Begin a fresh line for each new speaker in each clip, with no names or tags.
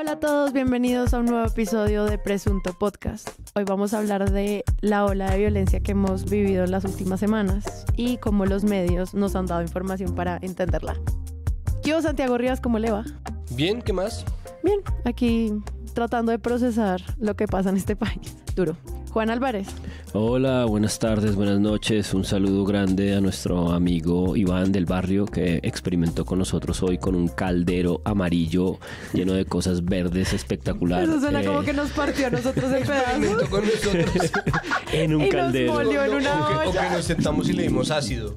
Hola a todos, bienvenidos a un nuevo episodio de Presunto Podcast. Hoy vamos a hablar de la ola de violencia que hemos vivido en las últimas semanas y cómo los medios nos han dado información para entenderla. Yo, Santiago Rivas, ¿cómo le va?
Bien, ¿qué más?
Bien, aquí tratando de procesar lo que pasa en este país. Duro. Juan Álvarez.
Hola, buenas tardes, buenas noches. Un saludo grande a nuestro amigo Iván del barrio que experimentó con nosotros hoy con un caldero amarillo lleno de cosas verdes espectacular.
Eso suena
Eh,
como que nos partió a nosotros en pedazos.
Experimentó con nosotros.
en un
Y nos
caldero.
molió en una
o, que, o que nos sentamos y le dimos ácido.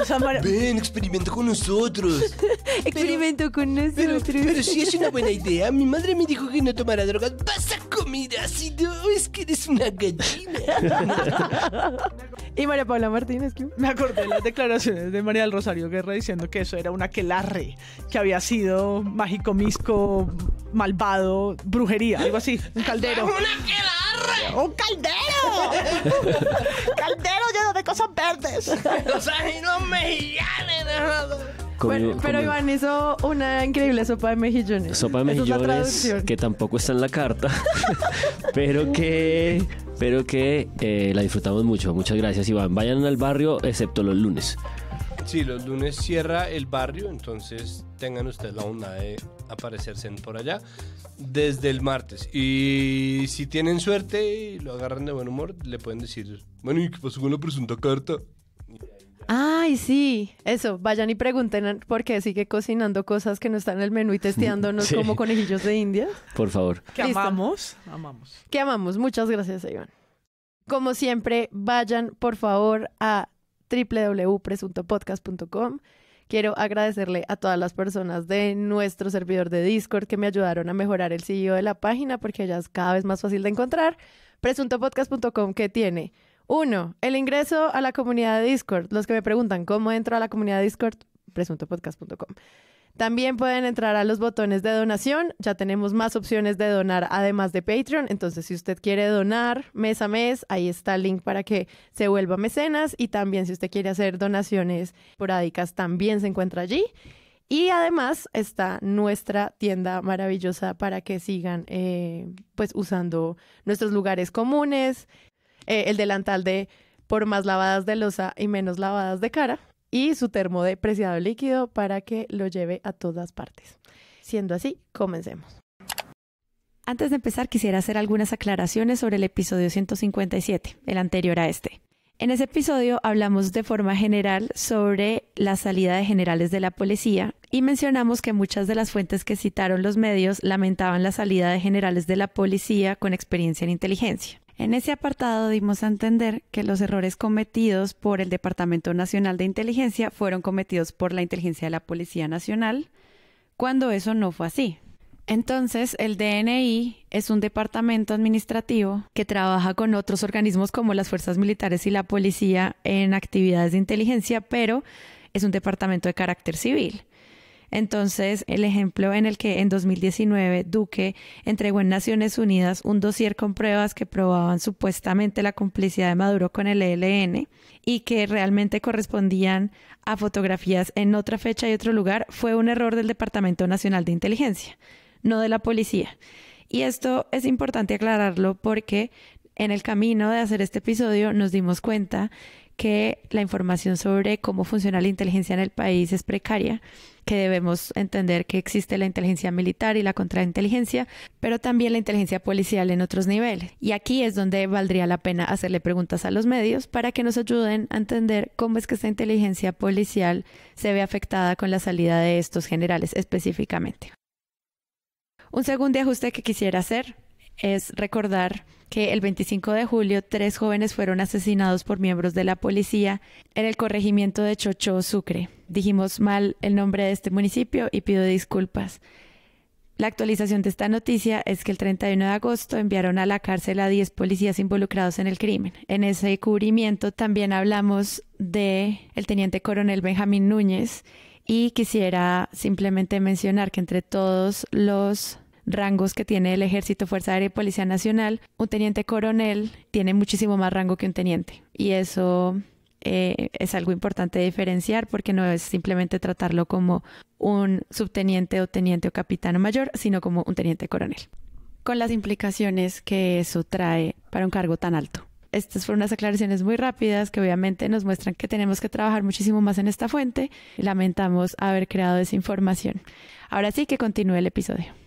O sea, Mar-
Ven, experimenta con nosotros.
experimento con
Pero,
nosotros.
pero sí es una buena idea. Mi madre me dijo que no tomara drogas. ¿Vas a comer ácido? Es que eres una gallina.
Y María Paula Martínez, ¿qué?
Me acordé de las declaraciones de María del Rosario Guerra diciendo que eso era un aquelarre, que había sido mágico, misco, malvado, brujería, algo así, un caldero.
¡Un aquelarre!
¡Un caldero! ¡Caldero lleno de cosas verdes!
Los ajinos mexicanos.
Comió-
pero
comió-
Iván hizo una increíble sopa de mejillones.
Sopa de
es
mejillones que tampoco está en la carta, pero que, pero que eh, la disfrutamos mucho. Muchas gracias, Iván. Vayan al barrio, excepto los lunes.
Sí, los lunes cierra el barrio, entonces tengan ustedes la onda de aparecerse por allá desde el martes. Y si tienen suerte y lo agarran de buen humor, le pueden decir, bueno, ¿y qué pasó con la presunta carta?
Ay, sí, eso, vayan y pregunten por qué sigue cocinando cosas que no están en el menú y testeándonos
Sí.
como conejillos de India.
Por favor.
Que amamos, amamos.
Que amamos. Muchas gracias, Iván. Como siempre, vayan por favor a www.presuntopodcast.com. Quiero agradecerle a todas las personas de nuestro servidor de Discord que me ayudaron a mejorar el CEO de la página porque ya es cada vez más fácil de encontrar. Presuntopodcast.com que tiene uno, el ingreso a la comunidad de Discord. Los que me preguntan cómo entro a la comunidad de Discord, presuntopodcast.com. También pueden entrar a los botones de donación. Ya tenemos más opciones de donar además de Patreon. Entonces, si usted quiere donar mes a mes, ahí está el link para que se vuelva mecenas. Y también si usted quiere hacer donaciones porádicas, también se encuentra allí. Y además está nuestra tienda maravillosa para que sigan eh, pues usando nuestros lugares comunes, eh, el delantal de por más lavadas de losa y menos lavadas de cara y su termo de preciado líquido para que lo lleve a todas partes. Siendo así, comencemos. Antes de empezar, quisiera hacer algunas aclaraciones sobre el episodio 157, el anterior a este. En ese episodio hablamos de forma general sobre la salida de generales de la policía y mencionamos que muchas de las fuentes que citaron los medios lamentaban la salida de generales de la policía con experiencia en inteligencia. En ese apartado dimos a entender que los errores cometidos por el Departamento Nacional de Inteligencia fueron cometidos por la inteligencia de la Policía Nacional, cuando eso no fue así. Entonces, el DNI es un departamento administrativo que trabaja con otros organismos como las fuerzas militares y la policía en actividades de inteligencia, pero es un departamento de carácter civil. Entonces, el ejemplo en el que en 2019 Duque entregó en Naciones Unidas un dossier con pruebas que probaban supuestamente la complicidad de Maduro con el ELN y que realmente correspondían a fotografías en otra fecha y otro lugar, fue un error del Departamento Nacional de Inteligencia, no de la policía. Y esto es importante aclararlo porque en el camino de hacer este episodio nos dimos cuenta que la información sobre cómo funciona la inteligencia en el país es precaria, que debemos entender que existe la inteligencia militar y la contrainteligencia, pero también la inteligencia policial en otros niveles. Y aquí es donde valdría la pena hacerle preguntas a los medios para que nos ayuden a entender cómo es que esta inteligencia policial se ve afectada con la salida de estos generales específicamente. Un segundo ajuste que quisiera hacer es recordar que el 25 de julio tres jóvenes fueron asesinados por miembros de la policía en el corregimiento de Chocho, Sucre. Dijimos mal el nombre de este municipio y pido disculpas. La actualización de esta noticia es que el 31 de agosto enviaron a la cárcel a 10 policías involucrados en el crimen. En ese cubrimiento también hablamos de el teniente coronel Benjamín Núñez y quisiera simplemente mencionar que entre todos los rangos que tiene el Ejército, Fuerza Aérea y Policía Nacional, un teniente coronel tiene muchísimo más rango que un teniente. Y eso
eh, es algo importante diferenciar porque no es simplemente tratarlo como un subteniente o teniente o capitán mayor, sino como un teniente coronel, con las implicaciones que eso trae para un cargo tan alto. Estas fueron unas aclaraciones muy rápidas que obviamente nos muestran que tenemos que trabajar muchísimo más en esta fuente. Lamentamos haber creado esa información. Ahora sí que continúe el episodio.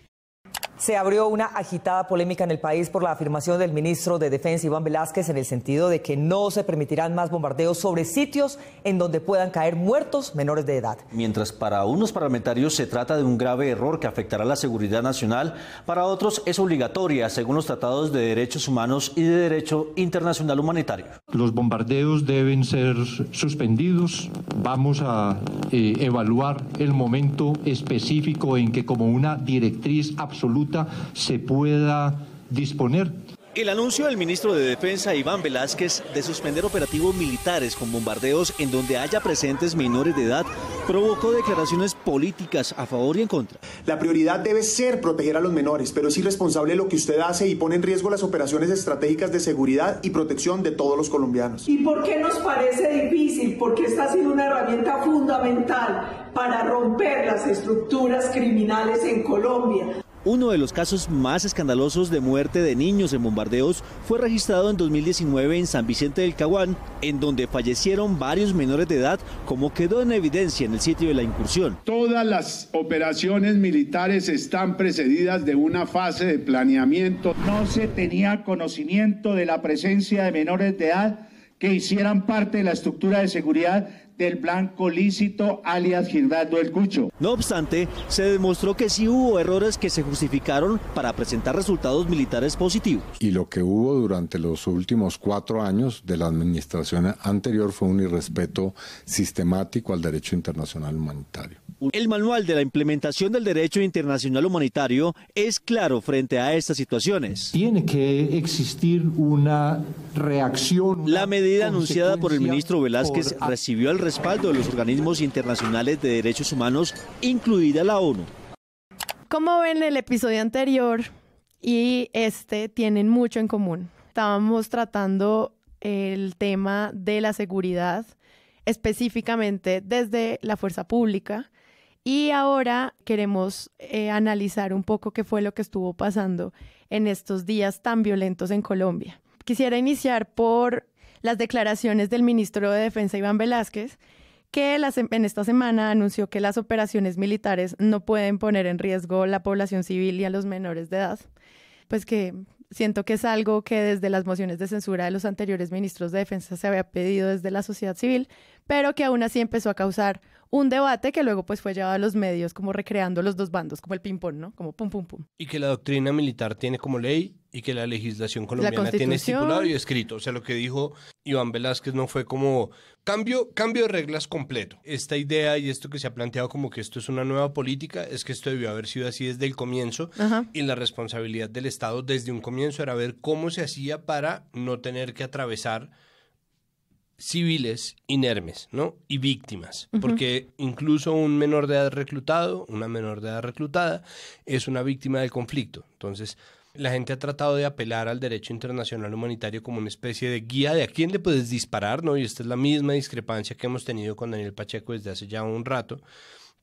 Se abrió una agitada polémica en el país por la afirmación del ministro de Defensa Iván Velázquez en el sentido de que no se permitirán más bombardeos sobre sitios en donde puedan caer muertos menores de edad.
Mientras para unos parlamentarios se trata de un grave error que afectará la seguridad nacional, para otros es obligatoria según los tratados de derechos humanos y de derecho internacional humanitario.
Los bombardeos deben ser suspendidos. Vamos a eh, evaluar el momento específico en que como una directriz absoluta se pueda disponer.
El anuncio del ministro de Defensa Iván Velázquez de suspender operativos militares con bombardeos en donde haya presentes menores de edad provocó declaraciones políticas a favor y en contra.
La prioridad debe ser proteger a los menores, pero es irresponsable lo que usted hace y pone en riesgo las operaciones estratégicas de seguridad y protección de todos los colombianos.
¿Y por qué nos parece difícil? Porque esta ha sido una herramienta fundamental para romper las estructuras criminales en Colombia.
Uno de los casos más escandalosos de muerte de niños en bombardeos fue registrado en 2019 en San Vicente del Caguán, en donde fallecieron varios menores de edad, como quedó en evidencia en el sitio de la incursión.
Todas las operaciones militares están precedidas de una fase de planeamiento.
No se tenía conocimiento de la presencia de menores de edad que hicieran parte de la estructura de seguridad del blanco lícito alias Gildardo El Cucho.
No obstante, se demostró que sí hubo errores que se justificaron para presentar resultados militares positivos.
Y lo que hubo durante los últimos cuatro años de la administración anterior fue un irrespeto sistemático al derecho internacional humanitario.
El manual de la implementación del derecho internacional humanitario es claro frente a estas situaciones.
Tiene que existir una reacción. Una
la medida anunciada por el ministro Velázquez por... recibió el respaldo de los organismos internacionales de derechos humanos, incluida la ONU.
Como ven, el episodio anterior y este tienen mucho en común. Estábamos tratando el tema de la seguridad específicamente desde la fuerza pública y ahora queremos eh, analizar un poco qué fue lo que estuvo pasando en estos días tan violentos en Colombia. Quisiera iniciar por las declaraciones del ministro de Defensa Iván Velázquez, que en esta semana anunció que las operaciones militares no pueden poner en riesgo la población civil y a los menores de edad. Pues que siento que es algo que desde las mociones de censura de los anteriores ministros de Defensa se había pedido desde la sociedad civil, pero que aún así empezó a causar un debate que luego pues fue llevado a los medios como recreando los dos bandos, como el ping-pong, ¿no? Como pum, pum, pum.
Y que la doctrina militar tiene como ley y que la legislación colombiana tiene estipulado y escrito. O sea, lo que dijo Iván Velázquez no fue como cambio, cambio de reglas completo. Esta idea y esto que se ha planteado como que esto es una nueva política, es que esto debió haber sido así desde el comienzo
Ajá.
y la responsabilidad del Estado desde un comienzo era ver cómo se hacía para no tener que atravesar civiles inermes, ¿no? Y víctimas, porque incluso un menor de edad reclutado, una menor de edad reclutada, es una víctima del conflicto. Entonces, la gente ha tratado de apelar al derecho internacional humanitario como una especie de guía de a quién le puedes disparar, ¿no? Y esta es la misma discrepancia que hemos tenido con Daniel Pacheco desde hace ya un rato,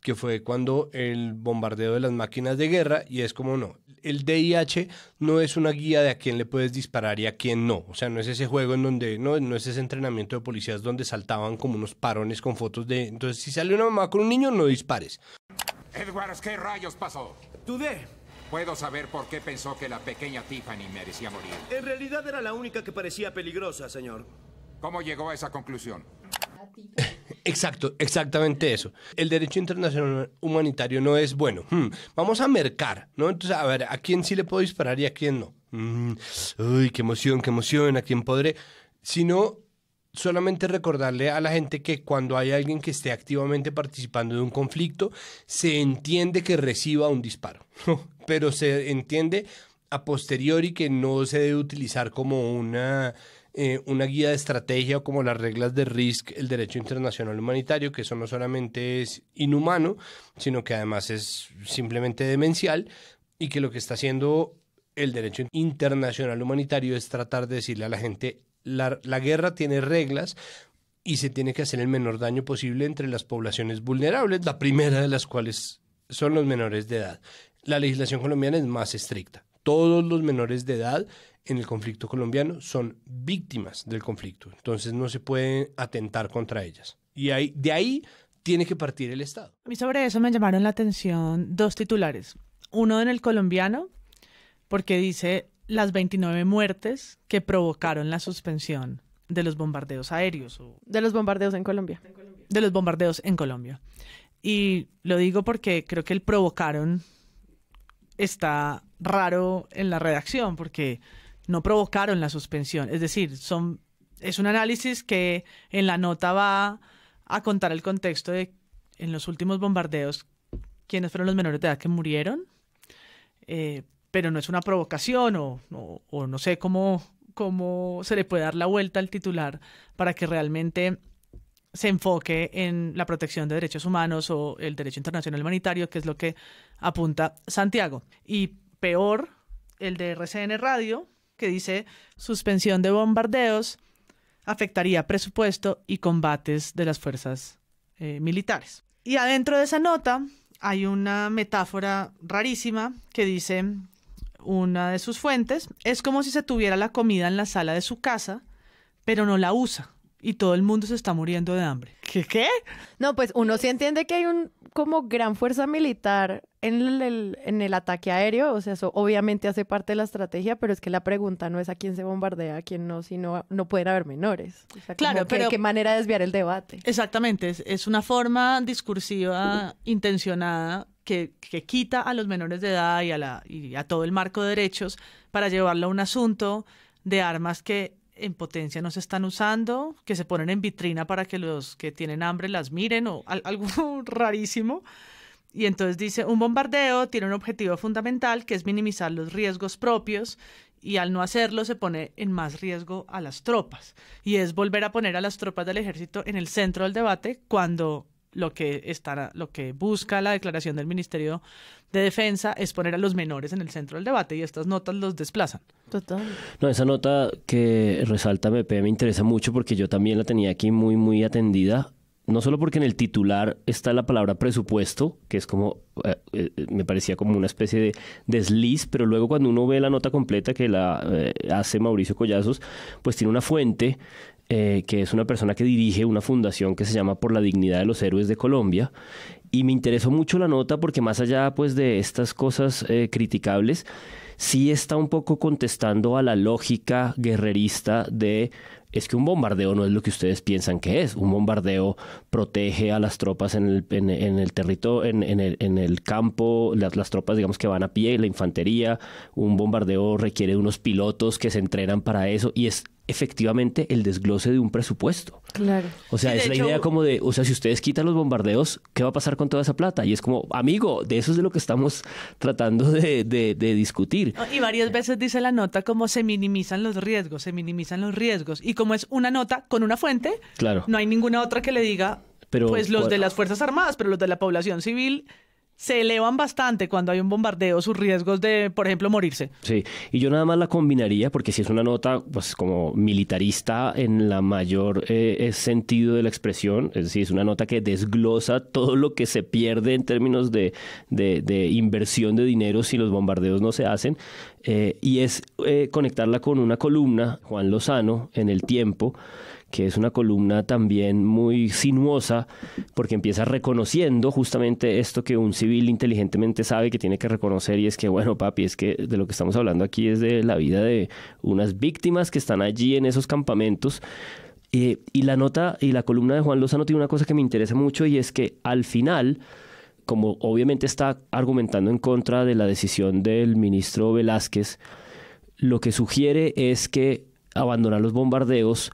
que fue cuando el bombardeo de las máquinas de guerra, y es como no, el DIH no es una guía de a quién le puedes disparar y a quién no. O sea, no es ese juego en donde, no, no es ese entrenamiento de policías donde saltaban como unos parones con fotos de. Entonces, si sale una mamá con un niño, no dispares.
Edwards, ¿qué rayos pasó?
Dudé.
¿Puedo saber por qué pensó que la pequeña Tiffany merecía morir?
En realidad era la única que parecía peligrosa, señor.
¿Cómo llegó a esa conclusión?
Exacto, exactamente eso. El derecho internacional humanitario no es bueno. hmm, vamos a mercar, ¿no? Entonces, a ver, ¿a quién sí le puedo disparar y a quién no? Mm, uy, qué emoción, qué emoción, ¿a quién podré? Sino solamente recordarle a la gente que cuando hay alguien que esté activamente participando de un conflicto, se entiende que reciba un disparo, pero se entiende a posteriori que no se debe utilizar como una, eh, una guía de estrategia como las reglas de RISC, el derecho internacional humanitario, que eso no solamente es inhumano, sino que además es simplemente demencial y que lo que está haciendo el derecho internacional humanitario es tratar de decirle a la gente, la, la guerra tiene reglas y se tiene que hacer el menor daño posible entre las poblaciones vulnerables, la primera de las cuales son los menores de edad. La legislación colombiana es más estricta. Todos los menores de edad en el conflicto colombiano son víctimas del conflicto, entonces no se puede atentar contra ellas. Y ahí, de ahí tiene que partir el Estado.
A mí sobre eso me llamaron la atención dos titulares. Uno en el colombiano, porque dice las 29 muertes que provocaron la suspensión de los bombardeos aéreos. O
De los bombardeos en Colombia.
de los bombardeos en Colombia. Y lo digo porque creo que el provocaron está raro en la redacción, porque no provocaron la suspensión. Es decir, es un análisis que en la nota va a contar el contexto de en los últimos bombardeos quiénes fueron los menores de edad que murieron, eh, pero no es una provocación o, o- o no sé cómo, cómo se le puede dar la vuelta al titular para que realmente se enfoque en la protección de derechos humanos o el derecho internacional humanitario, que es lo que apunta Santiago. Y peor, el de RCN Radio, que dice suspensión de bombardeos afectaría presupuesto y combates de las fuerzas eh, militares. Y adentro de esa nota hay una metáfora rarísima que dice una de sus fuentes, es como si se tuviera la comida en la sala de su casa, pero no la usa y todo el mundo se está muriendo de hambre. ¿Qué qué?
No, pues uno sí entiende que hay un como gran fuerza militar en el, en el ataque aéreo, o sea, eso obviamente hace parte de la estrategia, pero es que la pregunta no es a quién se bombardea, a quién no, sino no pueden haber menores. O sea, como
Claro,
que-
pero-
qué manera de desviar el debate.
Exactamente, es, es una forma discursiva intencionada que, que quita a los menores de edad y a, la, y a todo el marco de derechos para llevarlo a un asunto de armas que en potencia no se están usando, que se ponen en vitrina para que los que tienen hambre las miren o al- algo rarísimo. Y entonces dice, un bombardeo tiene un objetivo fundamental que es minimizar los riesgos propios y al no hacerlo se pone en más riesgo a las tropas. Y es volver a poner a las tropas del ejército en el centro del debate cuando lo que, estará, lo que busca la declaración del Ministerio de Defensa es poner a los menores en el centro del debate y estas notas los desplazan.
Total.
No, esa nota que resalta MP me interesa mucho porque yo también la tenía aquí muy, muy atendida. No solo porque en el titular está la palabra presupuesto, que es como, eh, eh, me parecía como una especie de desliz, pero luego cuando uno ve la nota completa que la eh, hace Mauricio Collazos, pues tiene una fuente eh, que es una persona que dirige una fundación que se llama Por la Dignidad de los Héroes de Colombia. Y me interesó mucho la nota porque más allá pues de estas cosas eh, criticables, sí está un poco contestando a la lógica guerrerista de es que un bombardeo no es lo que ustedes piensan que es. Un bombardeo protege a las tropas en el, en, el territorio, en, en el, en el campo, las, las tropas digamos que van a pie, la infantería. Un bombardeo requiere unos pilotos que se entrenan para eso y es efectivamente el desglose de un presupuesto.
Claro.
O sea,
Sí,
es la
hecho-
idea como de, o sea, si ustedes quitan los bombardeos, ¿qué va a pasar con toda esa plata? Y es como, amigo, de eso es de lo que estamos tratando de, de- de discutir.
Y varias veces dice la nota como se minimizan los riesgos, se minimizan los riesgos. Y como es una nota con una fuente,
Claro.
no hay ninguna otra que le diga,
Pero,
pues los
¿cuál-
de las Fuerzas Armadas, pero los de la población civil se elevan bastante cuando hay un bombardeo, sus riesgos de, por ejemplo, morirse.
Sí, y yo nada más la combinaría porque si es una nota pues como militarista en la mayor eh, sentido de la expresión, es decir, es una nota que desglosa todo lo que se pierde en términos de, de- de inversión de dinero si los bombardeos no se hacen, eh, y es eh, conectarla con una columna, Juan Lozano, en el tiempo, que es una columna también muy sinuosa, porque empieza reconociendo justamente esto que un civil inteligentemente sabe que tiene que reconocer, y es que, bueno, papi, es que de lo que estamos hablando aquí es de la vida de unas víctimas que están allí en esos campamentos. Eh, y la nota y la columna de Juan Lozano tiene una cosa que me interesa mucho, y es que al final como obviamente está argumentando en contra de la decisión del ministro Velázquez, lo que sugiere es que abandonar los bombardeos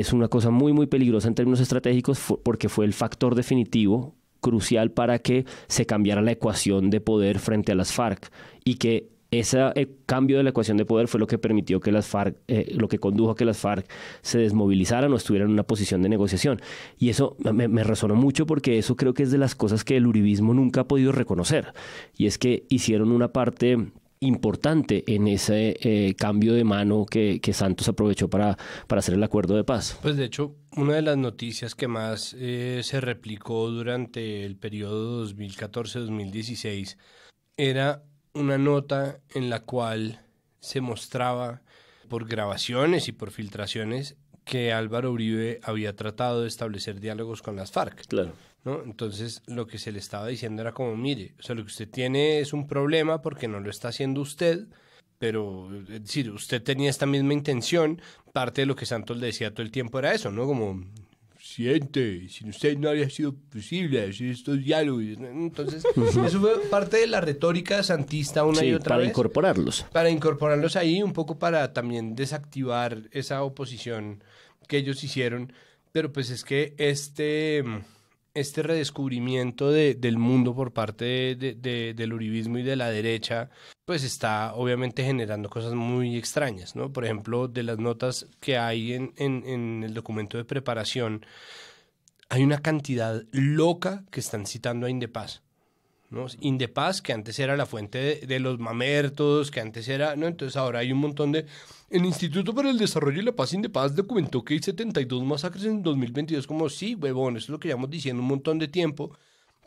es una cosa muy, muy peligrosa en términos estratégicos porque fue el factor definitivo crucial para que se cambiara la ecuación de poder frente a las FARC y que ese cambio de la ecuación de poder fue lo que permitió que las FARC, eh, lo que condujo a que las FARC se desmovilizaran o estuvieran en una posición de negociación. Y eso me, me resonó mucho porque eso creo que es de las cosas que el uribismo nunca ha podido reconocer. Y es que hicieron una parte importante en ese eh, cambio de mano que, que Santos aprovechó para, para hacer el acuerdo de paz.
Pues de hecho, una de las noticias que más eh, se replicó durante el periodo 2014-2016 era una nota en la cual se mostraba por grabaciones y por filtraciones que Álvaro Uribe había tratado de establecer diálogos con las FARC.
Claro.
¿No? Entonces lo que se le estaba diciendo era como, mire, o sea, lo que usted tiene es un problema porque no lo está haciendo usted, pero es decir, usted tenía esta misma intención, parte de lo que Santos le decía todo el tiempo era eso, ¿no? Como, siente, sin usted no habría sido posible hacer estos diálogos. Entonces, eso fue parte de la retórica santista una
Sí,
y otra
para
vez.
incorporarlos.
Para incorporarlos ahí, un poco para también desactivar esa oposición que ellos hicieron. Pero pues es que este, este redescubrimiento de- del mundo por parte de- de- de- del uribismo y de la derecha, pues está obviamente generando cosas muy extrañas, ¿no? Por ejemplo, de las notas que hay en, en- en el documento de preparación, hay una cantidad loca que están citando a Indepaz. ¿No? Indepaz, que antes era la fuente de, los mamertos, que antes era, ¿no? Entonces ahora hay un montón de... El Instituto para el Desarrollo y la Paz Indepaz documentó que hay 72 masacres en 2022, como sí, huevón, eso es lo que llevamos diciendo un montón de tiempo,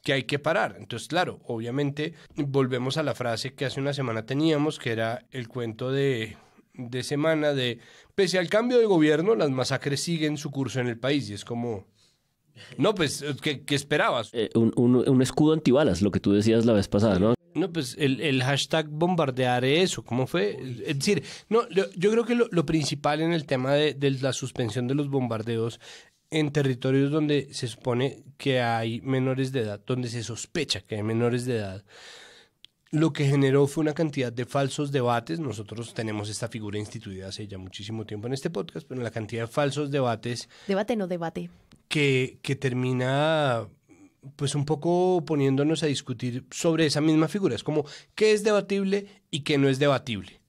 que hay que parar. Entonces, claro, obviamente volvemos a la frase que hace una semana teníamos, que era el cuento de, de semana de, pese al cambio de gobierno, las masacres siguen su curso en el país, y es como... No, pues, ¿qué, qué esperabas?
Eh, un, un- un escudo antibalas, lo que tú decías la vez pasada, ¿no?
No, pues el, el hashtag bombardear eso, ¿cómo fue? Es decir, no, yo creo que lo, lo principal en el tema de, de la suspensión de los bombardeos en territorios donde se supone que hay menores de edad, donde se sospecha que hay menores de edad, lo que generó fue una cantidad de falsos debates. Nosotros tenemos esta figura instituida hace ya muchísimo tiempo en este podcast, pero la cantidad de falsos debates
Debate, no debate.
que, que termina pues un poco poniéndonos a discutir sobre esa misma figura. Es como qué es debatible y qué no es debatible.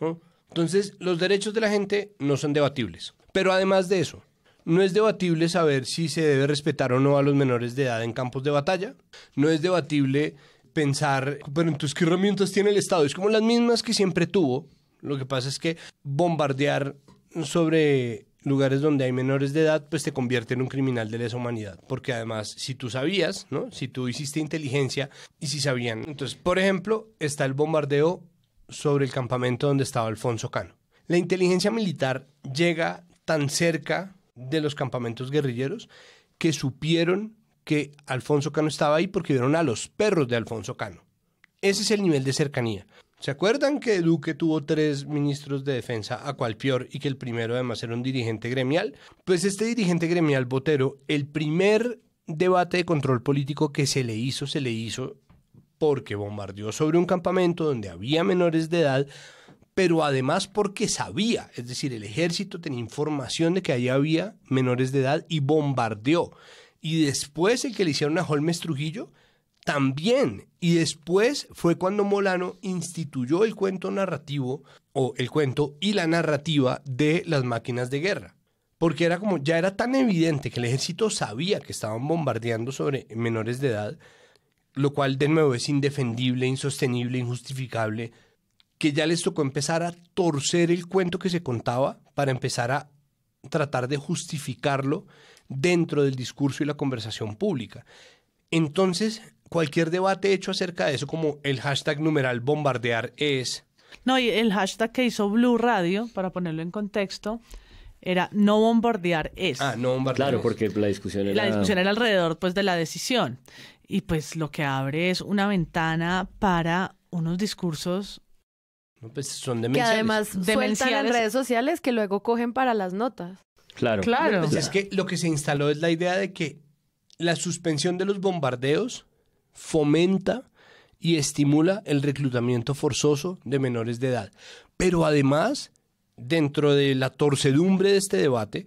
¿no? Entonces, los derechos de la gente no son debatibles. Pero además de eso, no es debatible saber si se debe respetar o no a los menores de edad en campos de batalla. No es debatible pensar, pero entonces, ¿qué herramientas tiene el Estado? Es como las mismas que siempre tuvo. Lo que pasa es que bombardear sobre lugares donde hay menores de edad, pues te convierte en un criminal de lesa humanidad. Porque además, si tú sabías, ¿no? Si tú hiciste inteligencia y si sabían. Entonces, por ejemplo, está el bombardeo sobre el campamento donde estaba Alfonso Cano. La inteligencia militar llega tan cerca de los campamentos guerrilleros que supieron que Alfonso Cano estaba ahí porque vieron a los perros de Alfonso Cano. Ese es el nivel de cercanía. ¿Se acuerdan que Duque tuvo tres ministros de defensa a cual peor y que el primero además era un dirigente gremial? Pues este dirigente gremial Botero, el primer debate de control político que se le hizo, se le hizo porque bombardeó sobre un campamento donde había menores de edad, pero además porque sabía, es decir, el ejército tenía información de que allí había menores de edad y bombardeó. Y después el que le hicieron a Holmes Trujillo, también. Y después fue cuando Molano instituyó el cuento narrativo, o el cuento y la narrativa de las máquinas de guerra. Porque era como, ya era tan evidente que el ejército sabía que estaban bombardeando sobre menores de edad, lo cual de nuevo es indefendible, insostenible, injustificable, que ya les tocó empezar a torcer el cuento que se contaba para empezar a tratar de justificarlo dentro del discurso y la conversación pública. Entonces, cualquier debate hecho acerca de eso, como el hashtag numeral bombardear es...
No, y el hashtag que hizo Blue Radio, para ponerlo en contexto, era no bombardear es.
Ah, no bombardear
Claro,
es.
porque la discusión era...
La discusión era alrededor pues de la decisión. Y pues lo que abre es una ventana para unos discursos
No, pues son
Que
demenciales.
además sueltan en
Demenciales.
redes sociales que luego cogen para las notas.
Claro.
Claro.
Pues es que lo que se instaló es la idea de que la suspensión de los bombardeos fomenta y estimula el reclutamiento forzoso de menores de edad. Pero además, dentro de la torcedumbre de este debate,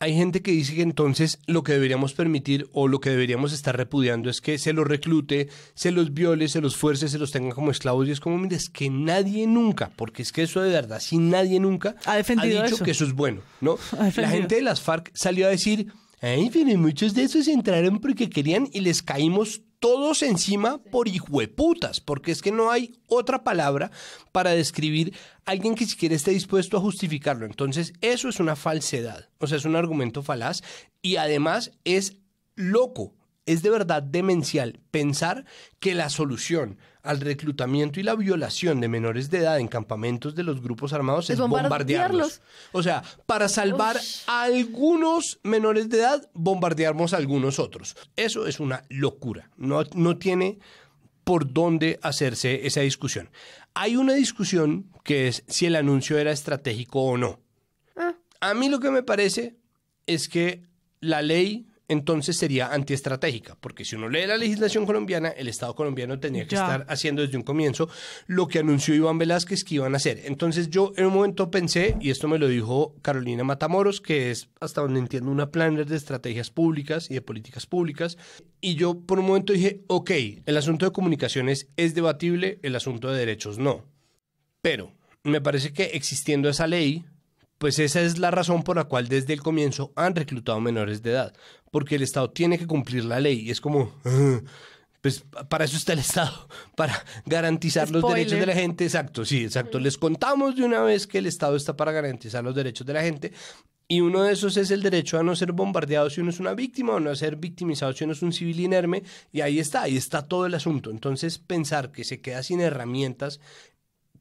hay gente que dice que entonces lo que deberíamos permitir o lo que deberíamos estar repudiando es que se los reclute, se los viole, se los fuerce, se los tenga como esclavos. Y es como, mire, es que nadie nunca, porque es que eso de verdad, si nadie nunca
Ha defendido
dicho
eso.
que eso es bueno, ¿no?
Ha
La gente de las FARC salió a decir, ay, pero muchos de esos entraron porque querían y les caímos todos encima por hijueputas, porque es que no hay otra palabra para describir a alguien que siquiera esté dispuesto a justificarlo. Entonces, eso es una falsedad, o sea, es un argumento falaz y además es loco, es de verdad demencial pensar que la solución al reclutamiento y la violación de menores de edad en campamentos de los grupos armados es,
bombardearlos.
O sea, para salvar a algunos menores de edad, bombardeamos a algunos otros. Eso es una locura. No, no tiene por dónde hacerse esa discusión. Hay una discusión que es si el anuncio era estratégico o no.
Ah.
A mí lo que me parece es que la ley entonces sería antiestratégica, porque si uno lee la legislación colombiana, el Estado colombiano tenía que
Ya.
estar haciendo desde un comienzo lo que anunció Iván Velázquez que iban a hacer. Entonces yo en un momento pensé, y esto me lo dijo Carolina Matamoros, que es hasta donde entiendo una planner de estrategias públicas y de políticas públicas, y yo por un momento dije, ok, el asunto de comunicaciones es debatible, el asunto de derechos no. Pero me parece que existiendo esa ley, pues esa es la razón por la cual desde el comienzo han reclutado menores de edad, porque el Estado tiene que cumplir la ley. Y es como, "Ah, pues para eso está el Estado, para garantizar los derechos de la gente, exacto, sí, exacto. Les contamos de una vez que el Estado está para garantizar los derechos de la gente. Y uno de esos es el derecho a no ser bombardeado si uno es una víctima o no a ser victimizado si uno es un civil inerme. Y ahí está, ahí está todo el asunto. Entonces pensar que se queda sin herramientas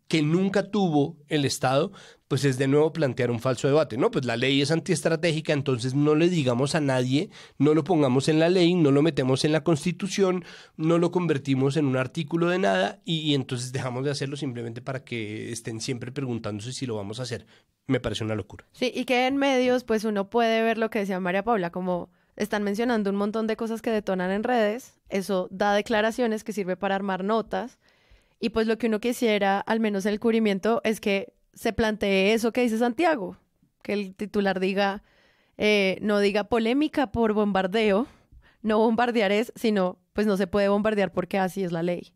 que nunca tuvo el Estado, pues es de nuevo plantear un falso debate, ¿no? Pues la ley es antiestratégica, entonces no le digamos a nadie, no lo pongamos en la ley, no lo metemos en la Constitución, no lo convertimos en un artículo de nada y, entonces dejamos de hacerlo simplemente para que estén siempre preguntándose si lo vamos a hacer. Me parece una locura.
Sí, y que en medios, pues uno puede ver lo que decía María Paula, como están mencionando un montón de cosas que detonan en redes, eso da declaraciones que sirve para armar notas, y pues lo que uno quisiera, al menos en el cubrimiento, es que se plantee eso que dice Santiago, que el titular diga, eh, no diga polémica por bombardeo, no bombardear es, sino pues no se puede bombardear porque así es la ley.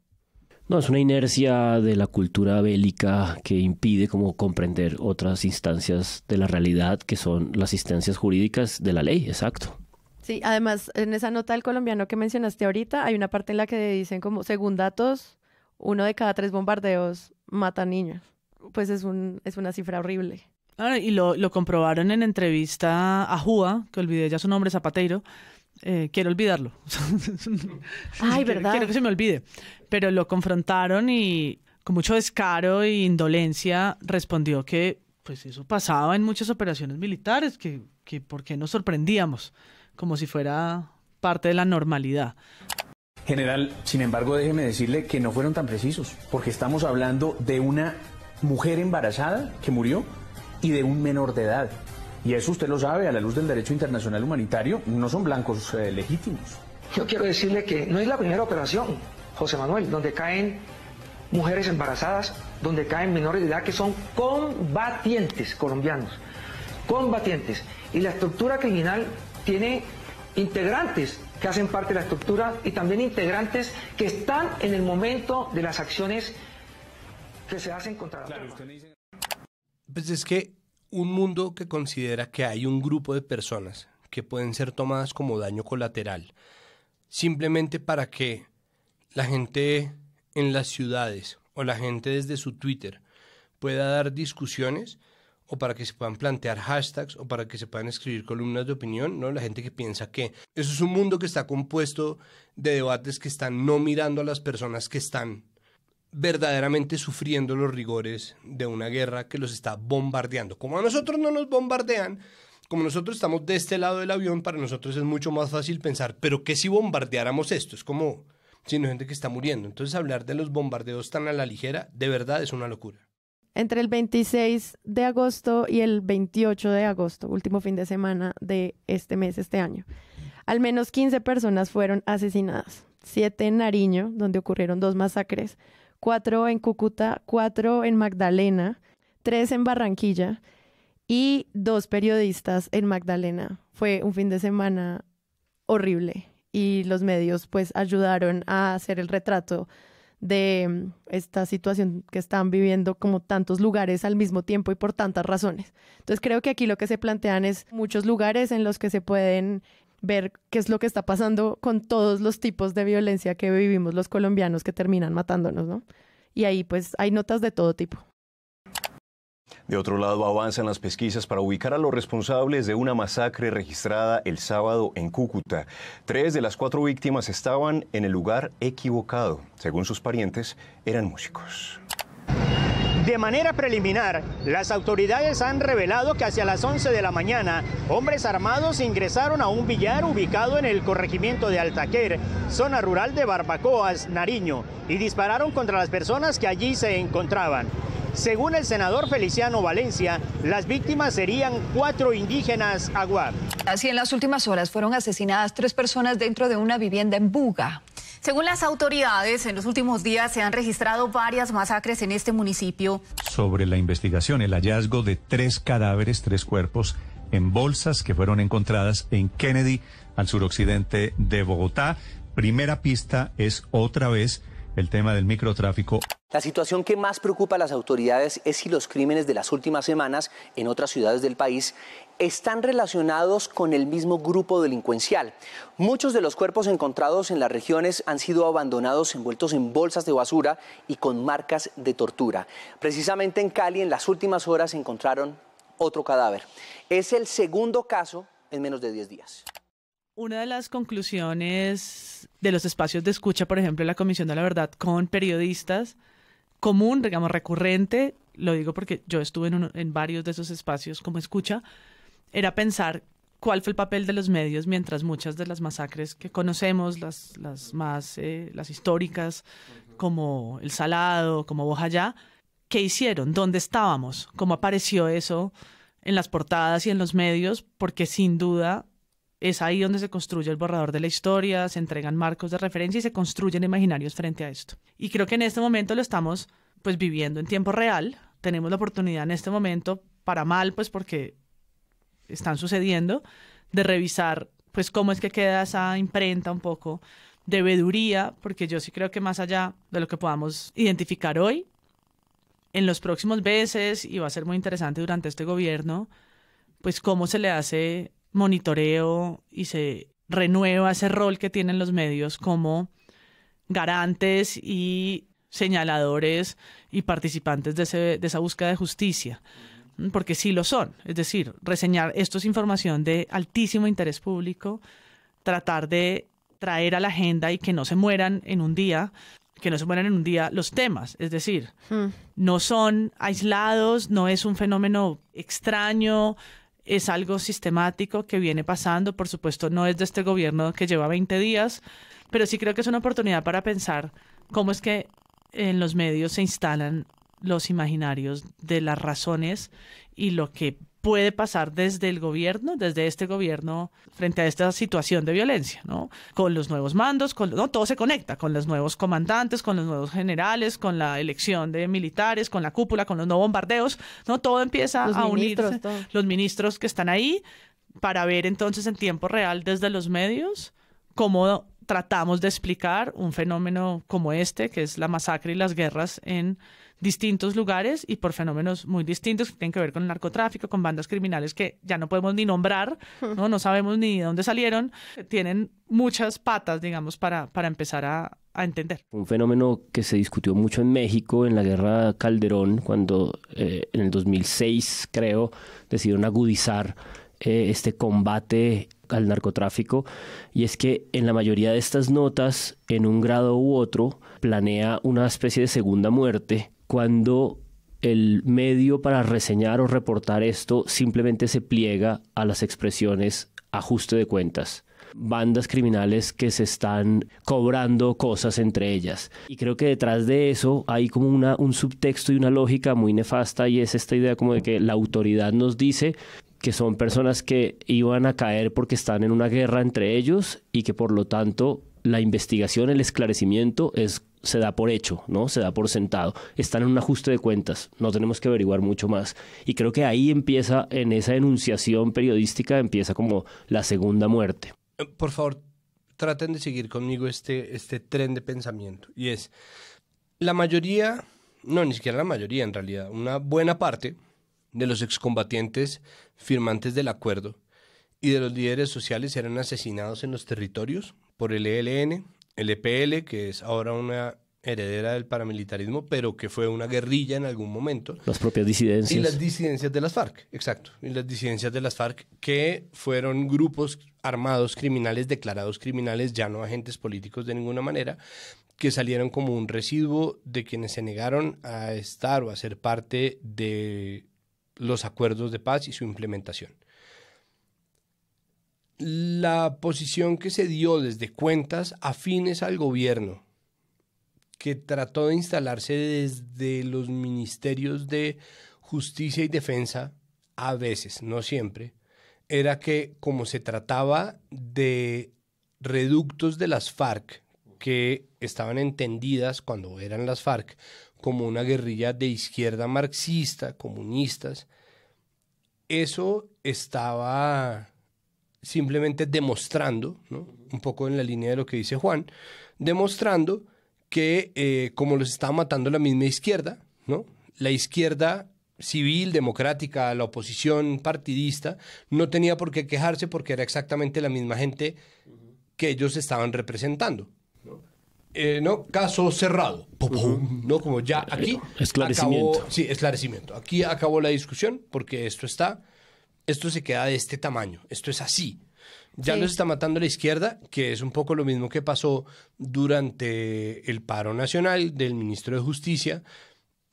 No, es una inercia de la cultura bélica que impide como comprender otras instancias de la realidad que son las instancias jurídicas de la ley, exacto.
Sí, además, en esa nota del colombiano que mencionaste ahorita, hay una parte en la que dicen como, según datos, uno de cada tres bombardeos mata niños. Pues es, un, es una cifra horrible.
Ah, y lo, lo comprobaron en entrevista a Júa, que olvidé ya su nombre, Zapateiro. Eh, quiero olvidarlo.
Ay,
Quiero-
¿verdad?
Quiero que se me olvide. Pero lo confrontaron y con mucho descaro e indolencia respondió que pues eso pasaba en muchas operaciones militares, que, que por qué nos sorprendíamos, como si fuera parte de la normalidad.
General, sin embargo, déjeme decirle que no fueron tan precisos, porque estamos hablando de una mujer embarazada que murió y de un menor de edad. Y eso usted lo sabe, a la luz del derecho internacional humanitario, no son blancos eh, legítimos.
Yo quiero decirle que no es la primera operación, José Manuel, donde caen mujeres embarazadas, donde caen menores de edad que son combatientes colombianos, combatientes. Y la estructura criminal tiene integrantes que hacen parte de la estructura y también integrantes que están en el momento de las acciones que se hacen contra la tropa.
Pues es que un mundo que considera que hay un grupo de personas que pueden ser tomadas como daño colateral, simplemente para que la gente en las ciudades o la gente desde su Twitter pueda dar discusiones o para que se puedan plantear hashtags o para que se puedan escribir columnas de opinión, ¿no? La gente que piensa que eso es un mundo que está compuesto de debates que están no mirando a las personas que están verdaderamente sufriendo los rigores de una guerra que los está bombardeando. Como a nosotros no nos bombardean, como nosotros estamos de este lado del avión, para nosotros es mucho más fácil pensar, pero ¿qué si bombardeáramos esto? Es como, sino gente que está muriendo. Entonces hablar de los bombardeos tan a la ligera, de verdad es una locura.
Entre el 26 de agosto y el 28 de agosto, último fin de semana de este mes, este año, al menos 15 personas fueron asesinadas. Siete en Nariño, donde ocurrieron dos masacres, cuatro en Cúcuta, cuatro en Magdalena, tres en Barranquilla y dos periodistas en Magdalena. Fue un fin de semana horrible y los medios pues ayudaron a hacer el retrato de mm, esta situación que están viviendo como tantos lugares al mismo tiempo y por tantas razones. Entonces creo que aquí lo que se plantean es muchos lugares en los que se pueden ver qué es lo que está pasando con todos los tipos de violencia que vivimos los colombianos que terminan matándonos, ¿no? Y ahí pues hay notas de todo tipo.
De otro lado, avanzan las pesquisas para ubicar a los responsables de una masacre registrada el sábado en Cúcuta. Tres de las cuatro víctimas estaban en el lugar equivocado. Según sus parientes, eran músicos.
De manera preliminar, las autoridades han revelado que hacia las 11 de la mañana, hombres armados ingresaron a un billar ubicado en el corregimiento de Altaquer, zona rural de Barbacoas, Nariño, y dispararon contra las personas que allí se encontraban. Según el senador Feliciano Valencia, las víctimas serían cuatro indígenas aguar.
Así en las últimas horas fueron asesinadas tres personas dentro de una vivienda en Buga.
Según las autoridades, en los últimos días se han registrado varias masacres en este municipio.
Sobre la investigación, el hallazgo de tres cadáveres, tres cuerpos en bolsas que fueron encontradas en Kennedy, al suroccidente de Bogotá. Primera pista es otra vez el tema del microtráfico.
La situación que más preocupa a las autoridades es si los crímenes de las últimas semanas en otras ciudades del país están relacionados con el mismo grupo delincuencial. Muchos de los cuerpos encontrados en las regiones han sido abandonados envueltos en bolsas de basura y con marcas de tortura. Precisamente en Cali en las últimas horas encontraron otro cadáver. Es el segundo caso en menos de 10 días.
Una de las conclusiones de los espacios de escucha, por ejemplo, la Comisión de la Verdad con periodistas, común, digamos, recurrente, lo digo porque yo estuve en, varios de esos espacios como escucha, era pensar cuál fue el papel de los medios mientras muchas de las masacres que conocemos, las, las más, eh, las históricas, como El Salado, como Bojayá, ¿qué hicieron? ¿Dónde estábamos? ¿Cómo apareció eso en las portadas y en los medios? Porque sin duda es ahí donde se construye el borrador de la historia, se entregan marcos de referencia y se construyen imaginarios frente a esto. Y creo que en este momento lo estamos pues viviendo en tiempo real. Tenemos la oportunidad en este momento, para mal, pues porque están sucediendo, de revisar pues cómo es que queda esa imprenta un poco de veduría, porque yo sí creo que más allá de lo que podamos identificar hoy, en los próximos meses, y va a ser muy interesante durante este gobierno, pues cómo se le hace monitoreo y se renueva ese rol que tienen los medios como garantes y señaladores y participantes de, esa búsqueda de justicia, porque sí lo son. Es decir, reseñar esto es información de altísimo interés público, tratar de traer a la agenda y que no se mueran en un día, que no se mueran en un día los temas. Es decir, hmm. no son aislados, no es un fenómeno extraño, es algo sistemático que viene pasando. Por supuesto, no es de este gobierno que lleva 20 días, pero sí creo que es una oportunidad para pensar cómo es que en los medios se instalan los imaginarios de las razones y lo que puede pasar desde el gobierno, desde este gobierno, frente a esta situación de violencia, ¿no? Con los nuevos mandos, con, ¿no? todo se conecta, con los nuevos comandantes, con los nuevos generales, con la elección de militares, con la cúpula, con los no bombardeos, ¿no? Todo empieza a unirse, los ministros que están ahí, para ver entonces en tiempo real desde los medios cómo tratamos de explicar un fenómeno como este, que es la masacre y las guerras en distintos lugares y por fenómenos muy distintos que tienen que ver con el narcotráfico, con bandas criminales que ya no podemos ni nombrar, no, no sabemos ni de dónde salieron, tienen muchas patas, digamos, para, para empezar a, entender.
Un fenómeno que se discutió mucho en México en la guerra Calderón, cuando eh, en el 2006, creo, decidieron agudizar eh, este combate al narcotráfico, y es que en la mayoría de estas notas, en un grado u otro, planea una especie de segunda muerte cuando el medio para reseñar o reportar esto simplemente se pliega a las expresiones ajuste de cuentas bandas criminales que se están cobrando cosas entre ellas. Y creo que detrás de eso hay como una, un subtexto y una lógica muy nefasta y es esta idea como de que la autoridad nos dice que son personas que iban a caer porque están en una guerra entre ellos y que por lo tanto la investigación, el esclarecimiento es se da por hecho, ¿no? Se da por sentado. Están en un ajuste de cuentas, no tenemos que averiguar mucho más. Y creo que ahí empieza, en esa enunciación periodística, empieza como la segunda muerte.
Eh, por favor, traten de seguir conmigo este, este tren de pensamiento. Y es, la mayoría, no, ni siquiera la mayoría en realidad, una buena parte de los excombatientes firmantes del acuerdo y de los líderes sociales eran asesinados en los territorios por el ELN, el EPL, que es ahora una heredera del paramilitarismo, pero que fue una guerrilla en algún momento.
Las propias disidencias.
Y las disidencias de las FARC, exacto. Y las disidencias de las FARC, que fueron grupos armados criminales, declarados criminales, ya no agentes políticos de ninguna manera, que salieron como un residuo de quienes se negaron a estar o a ser parte de los acuerdos de paz y su implementación. La posición que se dio desde cuentas afines al gobierno, que trató de instalarse desde los ministerios de justicia y defensa, a veces, no siempre, era que como se trataba de reductos de las FARC que estaban entendidas cuando eran las FARC como una guerrilla de izquierda marxista, comunistas, eso estaba simplemente demostrando, un poco en la línea de lo que dice Juan, demostrando que eh, como los estaba matando la misma izquierda, ¿no? la izquierda civil, democrática, la oposición partidista, no tenía por qué quejarse porque era exactamente la misma gente que ellos estaban representando. Eh, ¿no? Caso cerrado. ¿no? Como ya aquí.
Esclarecimiento.
Acabó, sí, esclarecimiento. Aquí acabó la discusión porque esto está. Esto se queda de este tamaño. Esto es así. Ya
Sí.
nos está matando la izquierda, que es un poco lo mismo que pasó durante el paro nacional del ministro de Justicia,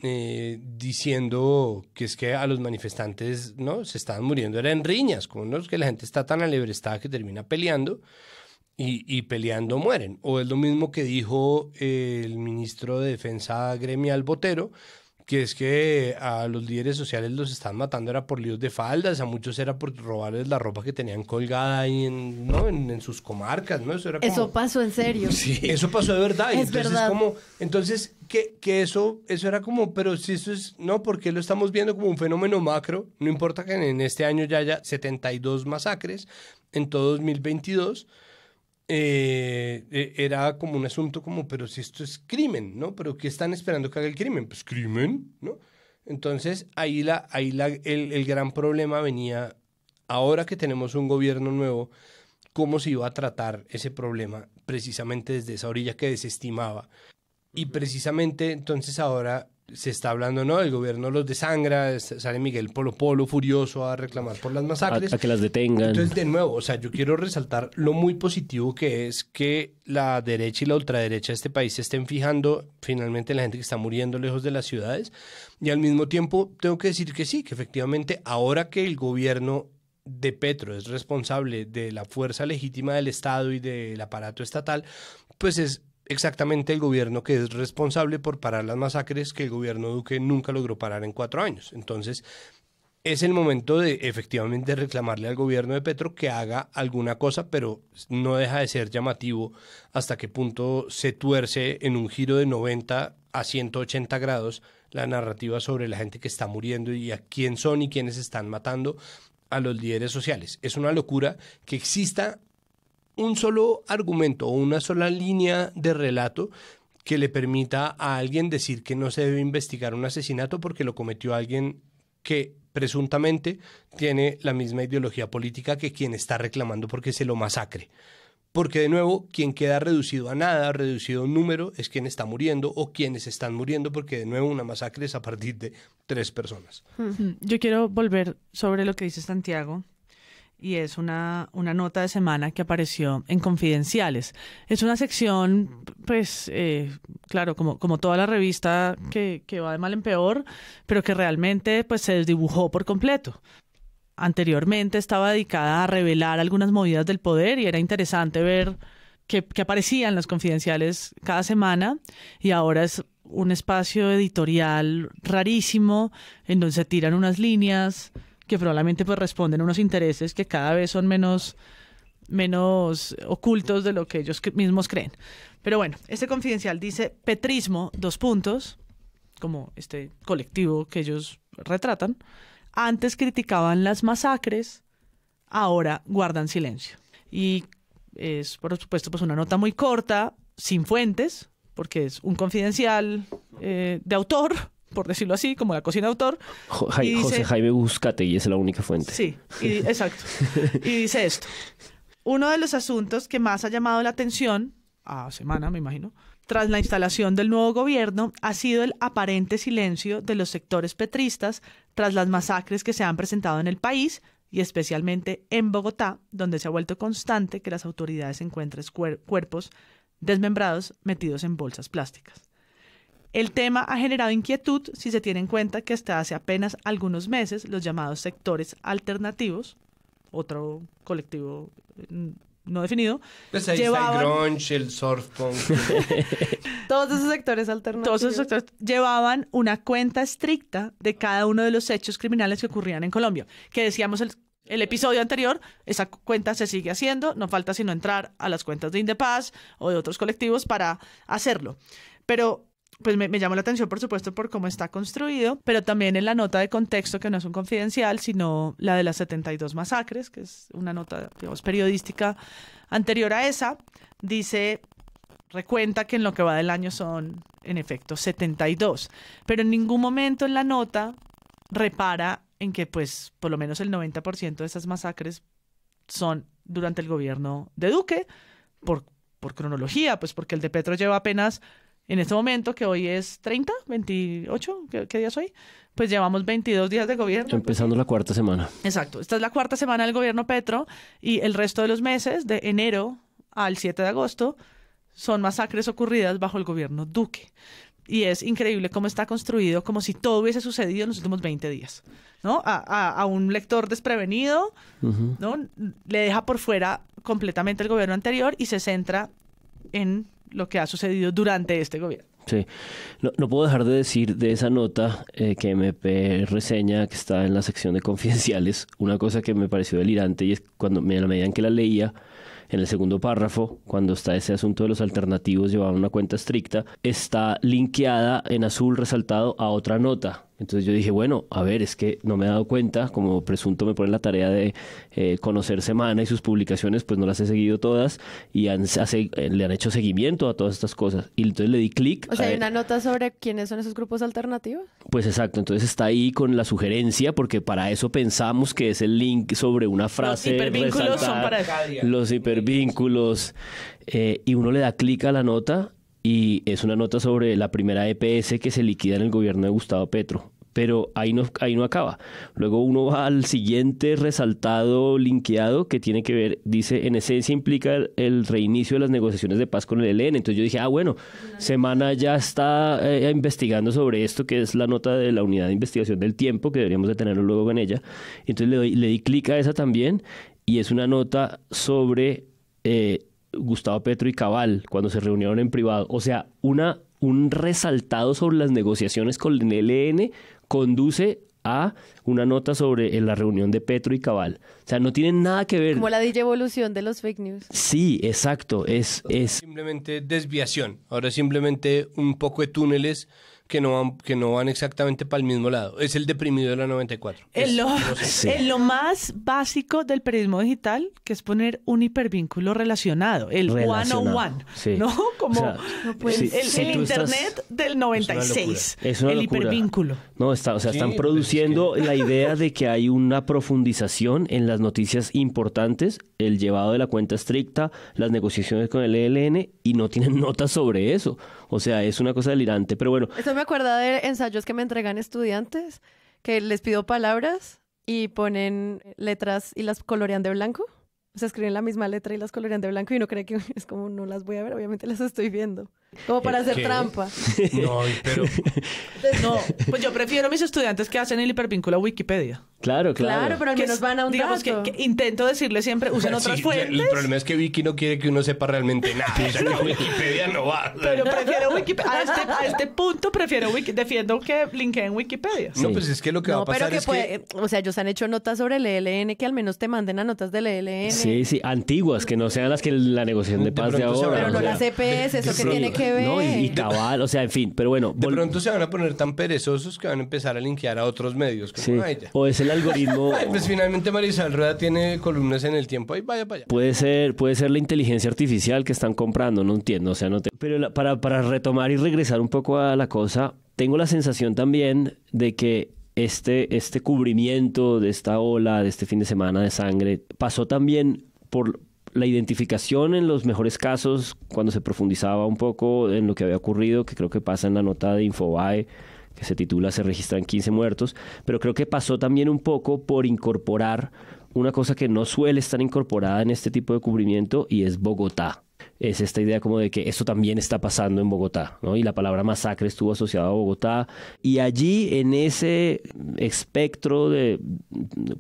eh, diciendo que es que a los manifestantes no se estaban muriendo, era en riñas, con los que la gente está tan alebrestada que termina peleando y, y peleando mueren. O es lo mismo que dijo el ministro de Defensa gremial Botero, que es que a los líderes sociales los están matando era por líos de faldas, a muchos era por robarles la ropa que tenían colgada ahí en, ¿no? en, en sus comarcas, ¿no? Eso era como...
Eso pasó en serio.
Sí, eso pasó de verdad.
Es
entonces,
verdad.
Como, entonces que, que eso, eso era como, pero si eso es, no, porque lo estamos viendo como un fenómeno macro, no importa que en este año ya haya 72 masacres en todo 2022, eh, eh, era como un asunto como, pero si esto es crimen, ¿no? Pero ¿qué están esperando que haga el crimen? Pues crimen, ¿no? Entonces ahí, la, ahí la, el, el gran problema venía, ahora que tenemos un gobierno nuevo, cómo se iba a tratar ese problema precisamente desde esa orilla que desestimaba. Y precisamente entonces ahora se está hablando, ¿no? El gobierno los desangra, sale Miguel Polo Polo furioso a reclamar por las
A,
masacres.
a que las detengan.
Entonces, de nuevo, o sea, yo quiero resaltar lo muy positivo que es que la derecha y la ultraderecha de este país se estén fijando finalmente en la gente que está muriendo lejos de las ciudades. Y al mismo tiempo, tengo que decir que sí, que efectivamente, ahora que el gobierno de Petro es responsable de la fuerza legítima del Estado y del aparato estatal, pues es exactamente el gobierno que es responsable por parar las masacres que el gobierno Duque nunca logró parar en cuatro años. Entonces, es el momento de efectivamente reclamarle al gobierno de Petro que haga alguna cosa, pero no deja de ser llamativo hasta qué punto se tuerce en un giro de 90 a 180 grados la narrativa sobre la gente que está muriendo y a quién son y quiénes están matando a los líderes sociales. Es una locura que exista un solo argumento o una sola línea de relato que le permita a alguien decir que no se debe investigar un asesinato porque lo cometió alguien que presuntamente tiene la misma ideología política que quien está reclamando porque se lo masacre. Porque de nuevo, quien queda reducido a nada, reducido a un número, es quien está muriendo o quienes están muriendo, porque de nuevo una masacre es a partir de tres personas.
Mm, Yo quiero volver sobre lo que dice Santiago y es una, una nota de semana que apareció en Confidenciales. Es una sección, pues, eh, claro, como, como toda la revista que, que va de mal en peor, pero que realmente pues, se desdibujó por completo. Anteriormente estaba dedicada a revelar algunas movidas del poder y era interesante ver que, aparecían las confidenciales cada semana y ahora es un espacio editorial rarísimo en donde se tiran unas líneas que probablemente pues responden a unos intereses que cada vez son menos menos ocultos de lo que ellos mismos creen. Pero bueno, este confidencial dice petrismo, dos puntos, como este colectivo que ellos retratan, antes criticaban las masacres, ahora guardan silencio. Y es, por supuesto, pues una nota muy corta, sin fuentes, porque es un confidencial eh, de autor, por decirlo así, como la cocina de autor.
Jo- Jai-
y dice-
José Jaime Buscate y es la única fuente.
Sí, y- exacto. Y dice esto. Uno de los asuntos que más ha llamado la atención, a semana me imagino, tras la instalación del nuevo gobierno, ha sido el aparente silencio de los sectores petristas tras las masacres que se han presentado en el país y especialmente en Bogotá, donde se ha vuelto constante que las autoridades encuentren cuer- cuerpos desmembrados metidos en bolsas plásticas. El tema ha generado inquietud si se tiene en cuenta que hasta hace apenas algunos meses los llamados sectores alternativos, otro colectivo mm, no definido,
Pues ahí está el
llevaban,
grunge, el surf punk.
Todos esos sectores alternativos.
todos esos sectores llevaban una cuenta estricta de cada uno de los hechos criminales que ocurrían en Colombia. Que decíamos el, el episodio anterior, esa cu- cuenta se sigue haciendo, no falta sino entrar a las cuentas de Indepaz o de otros colectivos para hacerlo. Pero pues me, me llamó la atención, por supuesto, por cómo está construido, pero también en la nota de contexto, que no es un confidencial, sino la de las 72 masacres, que es una nota, digamos, periodística anterior a esa, dice, recuenta que en lo que va del año son, en efecto, 72, pero en ningún momento en la nota repara en que, pues, por lo menos el 90% de esas masacres son durante el gobierno de Duque, por, por cronología, pues porque el de Petro lleva apenas en este momento, que hoy es 30, 28, ¿qué, qué día es hoy? Pues llevamos 22 días de gobierno.
Empezando la cuarta semana.
Exacto. Esta es la cuarta semana del gobierno Petro y el resto de los meses, de enero al 7 de agosto, son masacres ocurridas bajo el gobierno Duque. Y es increíble cómo está construido, como si todo hubiese sucedido en los últimos 20 días. ¿no? A, a- a un lector desprevenido, ¿no? Le deja por fuera completamente el gobierno anterior y se centra en lo que ha sucedido durante este gobierno.
Sí. No, no puedo dejar de decir de esa nota eh, que MP reseña, que está en la sección de confidenciales, una cosa que me pareció delirante y es cuando, a la medida en que la leía, en el segundo párrafo, cuando está ese asunto de los alternativos, llevaban una cuenta estricta, está linkeada en azul resaltado a otra nota. Entonces yo dije, bueno, a ver, es que no me he dado cuenta, como presunto me ponen la tarea de eh, conocer Semana y sus publicaciones, pues no las he seguido todas y han, hace- eh, le han hecho seguimiento a todas estas cosas. Y entonces le di clic.
O sea, hay una nota sobre quiénes son esos grupos alternativos.
pues exacto, entonces está ahí con la sugerencia, porque para eso pensamos que es el link sobre una frase.
hipervínculos son para-
Los hipervínculos. eh, y uno le da clic a la nota y es una nota sobre la primera EPS que se liquida en el gobierno de Gustavo Petro. Pero ahí no, ahí no acaba. Luego uno va al siguiente resaltado, linkeado, que tiene que ver, dice, en esencia implica el, reinicio de las negociaciones de paz con el ELN. Entonces yo dije, ah, bueno, Semana ya está eh, investigando sobre esto, que es la nota de la unidad de investigación del tiempo, que deberíamos de tenerlo luego con ella. Entonces le, doy, le di clic a esa también, y es una nota sobre eh, Gustavo Petro y Cabal, cuando se reunieron en privado. O sea, una, un resaltado sobre las negociaciones con el ELN conduce a una nota sobre eh, la reunión de Petro y Cabal. O sea, no tienen nada que ver.
Como la evolución de los fake news.
Sí, exacto. Es, es
Simplemente desviación. Ahora simplemente un poco de túneles que no van, que no van exactamente para el mismo lado. Es el deprimido de la 94.
En lo,
Sí.
en lo más básico del periodismo digital, que es poner un hipervínculo relacionado, el
Relacionado,
101,
sí.
¿no? Como
O sea,
el,
sí,
el-
si
el
tú estás-
internet del 96,
Es una
el
locura.
hipervínculo.
No, está, o sea,
Sí,
están produciendo la idea de que hay una profundización en las noticias importantes, el llevado de la cuenta estricta, las negociaciones con el ELN y no tienen notas sobre eso. O sea, es una cosa delirante, pero bueno,
Eso me acuerda de ensayos que me entregan estudiantes, que les pido palabras y ponen letras y las colorean de blanco. O sea, escriben la misma letra y las colorean de blanco y uno cree que es como no las voy a ver, obviamente las estoy viendo. Como para hacer
¿Qué?
trampa.
No, pero
No, pues yo prefiero a mis estudiantes que hacen el hipervínculo a Wikipedia.
claro, claro.
Claro, pero al
Que
menos van a un
digamos que,
dato.
que intento decirles siempre, usen otras
Sí,
fuentes.
El problema es que Vicky no quiere que uno sepa realmente nada. O sea, que Wikipedia no va.
Pero prefiero Wikipedia. A este, a este punto prefiero Wiki, defiendo que linkeen Wikipedia.
No, pues es que lo que va
No,
a pasar
pero que
es
puede, o sea, ellos han hecho notas sobre el ELN que al menos te manden a notas del ELN.
Sí, sí, antiguas, que no sean las que la negociación de paz de, ahora.
Pero no
o sea.
las EPS, eso
de
que tiene que que ver.
No, y, y cabal, o sea, en fin, pero bueno.
De pronto se van a poner tan perezosos que van a empezar a linkear a otros medios. Como,
Sí. O es el algoritmo.
Ay, pues finalmente Marisol Rueda tiene columnas en el tiempo. Ahí vaya para allá.
Puede ser, puede ser la inteligencia artificial que están comprando, no entiendo, o sea, no te- Pero la- para, para retomar y regresar un poco a la cosa, tengo la sensación también de que este, este cubrimiento de esta ola, de este fin de semana de sangre, pasó también por la identificación en los mejores casos, cuando se profundizaba un poco en lo que había ocurrido, que creo que pasa en la nota de Infobae, que se titula Se registran 15 muertos, pero creo que pasó también un poco por incorporar una cosa que no suele estar incorporada en este tipo de cubrimiento y es Bogotá. Es esta idea como de que esto también está pasando en Bogotá, ¿no? Y la palabra masacre estuvo asociada a Bogotá. Y allí, en ese espectro de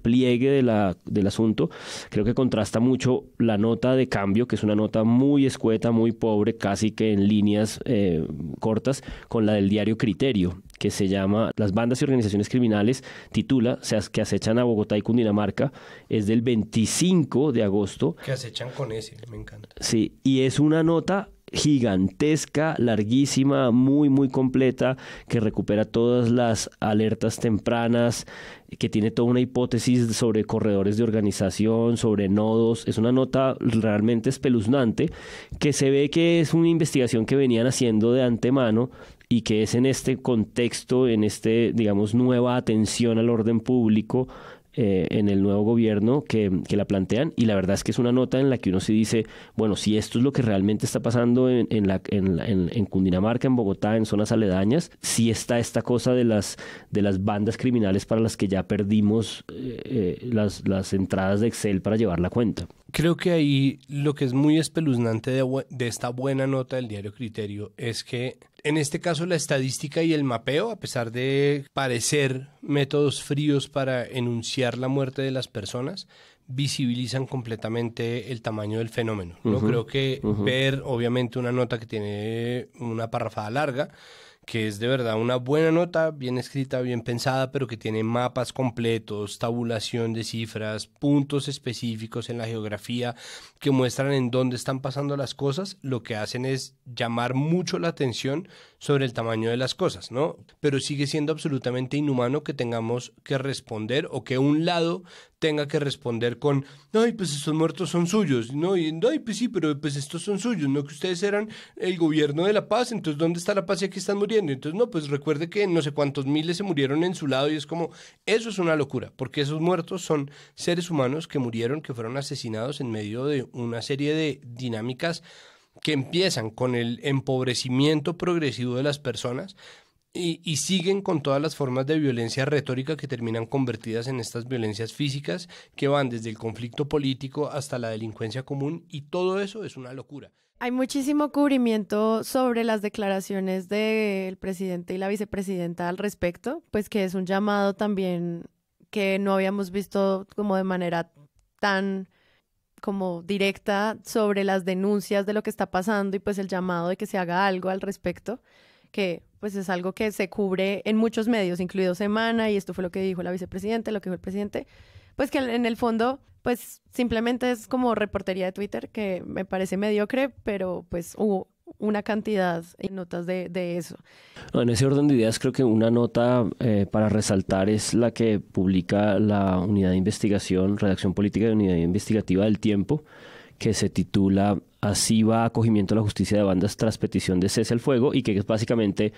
pliegue de la, del asunto, creo que contrasta mucho la nota de cambio, que es una nota muy escueta, muy pobre, casi que en líneas eh, cortas, con la del diario Criterio, que se llama Las bandas y organizaciones criminales, titula, que acechan a Bogotá y Cundinamarca, es del 25 de agosto,
Que acechan con ese, me encanta.
Sí, y es una nota gigantesca, larguísima, muy, muy completa, que recupera todas las alertas tempranas, que tiene toda una hipótesis sobre corredores de organización, sobre nodos. Es una nota realmente espeluznante, que se ve que es una investigación que venían haciendo de antemano y que es en este contexto, en este, digamos, nueva atención al orden público, eh, en el nuevo gobierno que, que la plantean y la verdad es que es una nota en la que uno se dice, bueno, si esto es lo que realmente está pasando en, en, la, en, en- en Cundinamarca, en Bogotá, en zonas aledañas, si está esta cosa de las, de las bandas criminales para las que ya perdimos eh, eh, las, las entradas de Excel para llevar la cuenta.
Creo que ahí lo que es muy espeluznante de, de esta buena nota del diario Criterio es que en este caso la estadística y el mapeo, a pesar de parecer métodos fríos para enunciar la muerte de las personas, visibilizan completamente el tamaño del fenómeno. No creo que ver obviamente una nota que tiene una parrafada larga que es de verdad una buena nota, bien escrita, bien pensada, pero que tiene mapas completos, tabulación de cifras, puntos específicos en la geografía que muestran en dónde están pasando las cosas, lo que hacen es llamar mucho la atención sobre el tamaño de las cosas, ¿no? Pero sigue siendo absolutamente inhumano que tengamos que responder o que un lado tenga que responder con, ay, pues estos muertos son suyos, ¿no? Y, ay, pues sí, pero pues estos son suyos, ¿no? Que ustedes eran el gobierno de la paz, entonces ¿dónde está la paz y aquí están muriendo? Entonces, no, pues recuerde que no sé cuántos miles se murieron en su lado y es como, eso es una locura, porque esos muertos son seres humanos que murieron, que fueron asesinados en medio de una serie de dinámicas que empiezan con el empobrecimiento progresivo de las personas y, siguen con todas las formas de violencia retórica que terminan convertidas en estas violencias físicas que van desde el conflicto político hasta la delincuencia común y todo eso es una locura.
Hay muchísimo cubrimiento sobre las declaraciones del presidente y la vicepresidenta al respecto, pues que es un llamado también que no habíamos visto como de manera tan como directa sobre las denuncias de lo que está pasando y pues el llamado de que se haga algo al respecto, que pues es algo que se cubre en muchos medios, incluido Semana, y esto fue lo que dijo la vicepresidenta, lo que dijo el presidente, pues que en el fondo pues simplemente es como reportería de Twitter que me parece mediocre, pero pues hubo una cantidad de notas de, de eso.
En ese orden de ideas creo que una nota eh, para resaltar es la que publica la unidad de investigación, redacción política de unidad investigativa del tiempo, que se titula Así va acogimiento a la justicia de bandas tras petición de cese al fuego y que es básicamente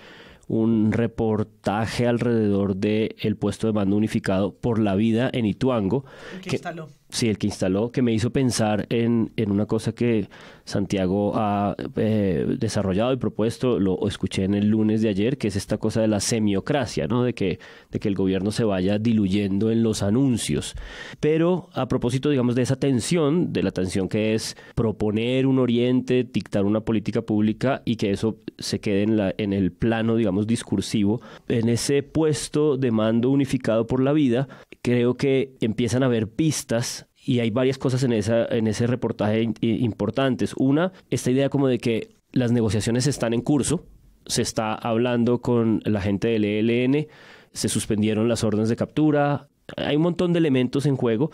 un reportaje alrededor del el puesto de mando unificado por la vida en Ituango.
El que instaló.
Sí, el que instaló, que me hizo pensar en, en una cosa que Santiago ha eh, desarrollado y propuesto, lo escuché en el lunes de ayer, que es esta cosa de la semiocracia, ¿no? De que, de que el gobierno se vaya diluyendo en los anuncios. Pero a propósito, digamos, de esa tensión, de la tensión que es proponer un oriente, dictar una política pública y que eso se quede en, la, en el plano, digamos, discursivo, en ese puesto de mando unificado por la vida, creo que empiezan a haber pistas y hay varias cosas en, esa, en ese reportaje importantes. Una, esta idea como de que las negociaciones están en curso, se está hablando con la gente del ELN, se suspendieron las órdenes de captura, hay un montón de elementos en juego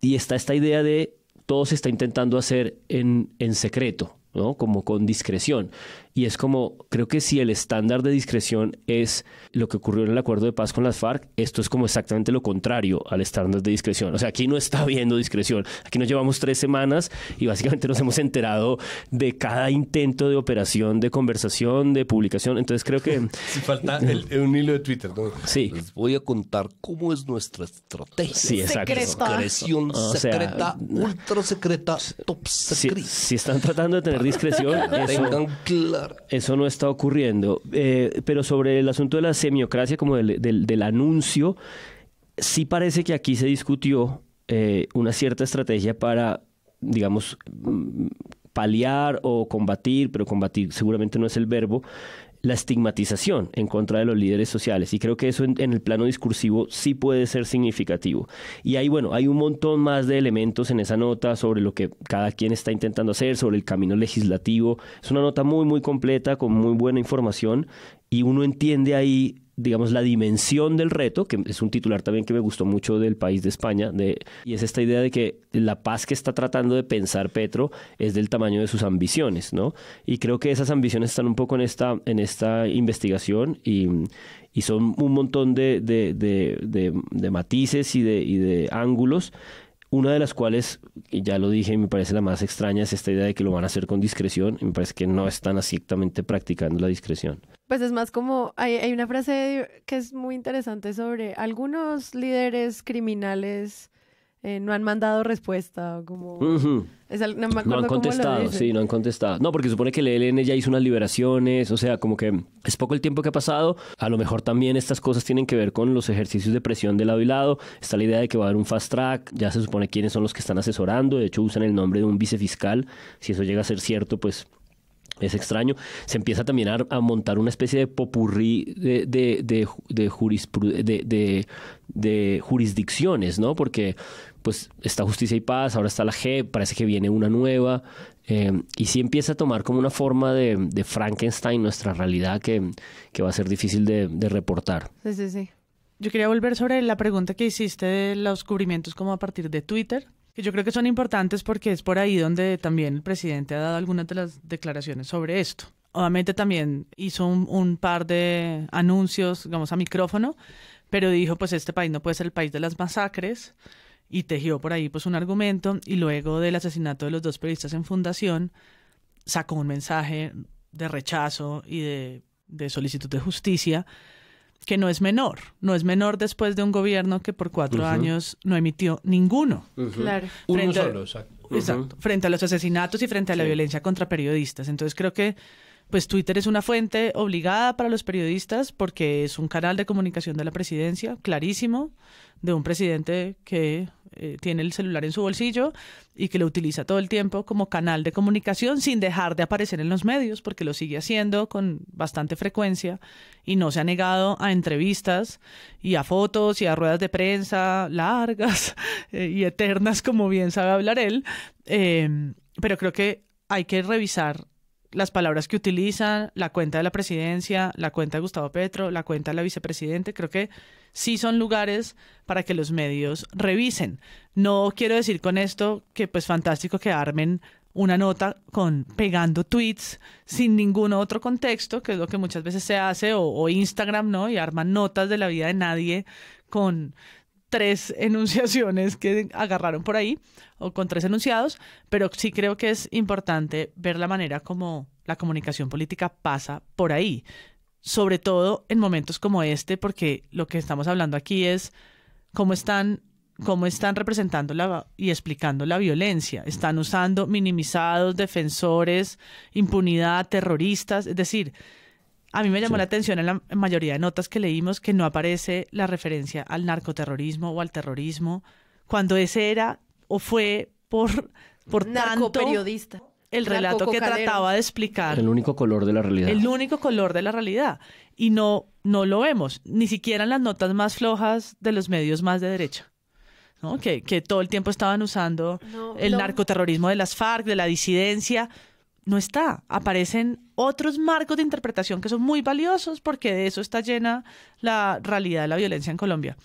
y está esta idea de todo se está intentando hacer en, en secreto. ¿no? Como con discreción. Y es como, creo que si el estándar de discreción es lo que ocurrió en el acuerdo de paz con las FARC, esto es como exactamente lo contrario al estándar de discreción. O sea, aquí no está habiendo discreción. Aquí nos llevamos tres semanas y básicamente nos hemos enterado de cada intento de operación, de conversación, de publicación. Entonces creo que...
Si falta el- un hilo de Twitter. ¿no?
Sí.
Les voy a contar cómo es nuestra estrategia.
Sí, exacto.
Discreción
O sea,
secreta, ultra secreta, top
si,
secret.
si están tratando de tener discreción, eso,
Tengan claro.
Eso no está ocurriendo. Eh, pero sobre el asunto de la semiocracia, como del, del- anuncio, sí parece que aquí se discutió eh, una cierta estrategia para, digamos, mm, paliar o combatir, pero combatir seguramente no es el verbo, la estigmatización en contra de los líderes sociales. Y creo que eso en, en el plano discursivo sí puede ser significativo. Y ahí, bueno, hay un montón más de elementos en esa nota sobre lo que cada quien está intentando hacer, sobre el camino legislativo. Es una nota muy, muy completa, con muy buena información. Y uno entiende ahí digamos, la dimensión del reto, que es un titular también que me gustó mucho del país de España, de, y es esta idea de que la paz que está tratando de pensar Petro es del tamaño de sus ambiciones, ¿no? Y creo que esas ambiciones están un poco en esta, en esta investigación y, y son un montón de, de, de, de- matices y de, y de ángulos. Una de las cuales, ya lo dije, me parece la más extraña, es esta idea de que lo van a hacer con discreción. Y me parece que no están exactamente practicando la discreción.
Pues es más como, hay, hay una frase que es muy interesante sobre algunos líderes criminales eh, no han mandado respuesta, como...
Ujú.
es al- no me
No han contestado, sí, no han contestado. No, porque supone que el ELN ya hizo unas liberaciones, o sea, como que es poco el tiempo que ha pasado. A lo mejor también estas cosas tienen que ver con los ejercicios de presión de lado y lado. Está la idea de que va a haber un fast track, ya se supone quiénes son los que están asesorando, de hecho usan el nombre de un vicefiscal. Si eso llega a ser cierto, pues es extraño. Se empieza también a, montar una especie de popurrí de, de, de, de de- de- jurisdicciones, ¿no? Porque pues está Justicia y Paz, ahora está la G, parece que viene una nueva. eh, y sí empieza a tomar como una forma de, de Frankenstein nuestra realidad que, que va a ser difícil de, de reportar.
Sí, sí, sí.
Yo quería volver sobre la pregunta que hiciste de los cubrimientos como a partir de Twitter, que yo creo que son importantes porque es por ahí donde también el presidente ha dado algunas de las declaraciones sobre esto. Obviamente también hizo un, un par de anuncios, digamos, a micrófono, pero dijo, pues este país no puede ser el país de las masacres y tejió por ahí pues un argumento y luego del asesinato de los dos periodistas en fundación sacó un mensaje de rechazo y de, de solicitud de justicia que no es menor, no es menor después de un gobierno que por cuatro años no emitió ninguno.
Claro.
Uno
Frente a-
solo, exacto.
Exacto, frente a los asesinatos y frente a la
Sí.
violencia contra periodistas. Entonces creo que pues Twitter es una fuente obligada para los periodistas porque es un canal de comunicación de la presidencia, clarísimo, de un presidente que eh, tiene el celular en su bolsillo y que lo utiliza todo el tiempo como canal de comunicación sin dejar de aparecer en los medios, porque lo sigue haciendo con bastante frecuencia y no se ha negado a entrevistas y a fotos y a ruedas de prensa largas eh, y eternas, como bien sabe hablar él. Eh, pero creo que hay que revisar las palabras que utilizan, la cuenta de la presidencia, la cuenta de Gustavo Petro, la cuenta de la vicepresidente, creo que sí son lugares para que los medios revisen. No quiero decir con esto que pues fantástico que armen una nota con pegando tweets sin ningún otro contexto, que es lo que muchas veces se hace, o, o Instagram, ¿no? Y arman notas de la vida de nadie con tres enunciaciones que agarraron por ahí, o con tres enunciados, pero sí creo que es importante ver la manera como la comunicación política pasa por ahí, sobre todo en momentos como este, porque lo que estamos hablando aquí es cómo están cómo están representando la, y explicando la violencia. Están usando minimizados, defensores, impunidad, terroristas. Es decir, a mí me llamó la atención en la mayoría de notas que leímos que no aparece la referencia al narcoterrorismo o al terrorismo, cuando ese era o fue por, por tanto
Narcoperiodista.
el relato que trataba de explicar
El único color de la realidad.
el único color de la realidad. Y no, no lo vemos, ni siquiera en las notas más flojas de los medios más de derecha. ¿no? Que, que todo el tiempo estaban usando
No,
el
no.
narcoterrorismo de las FARC, de la disidencia. No está. Aparecen otros marcos de interpretación que son muy valiosos porque de eso está llena la realidad de la violencia en Colombia.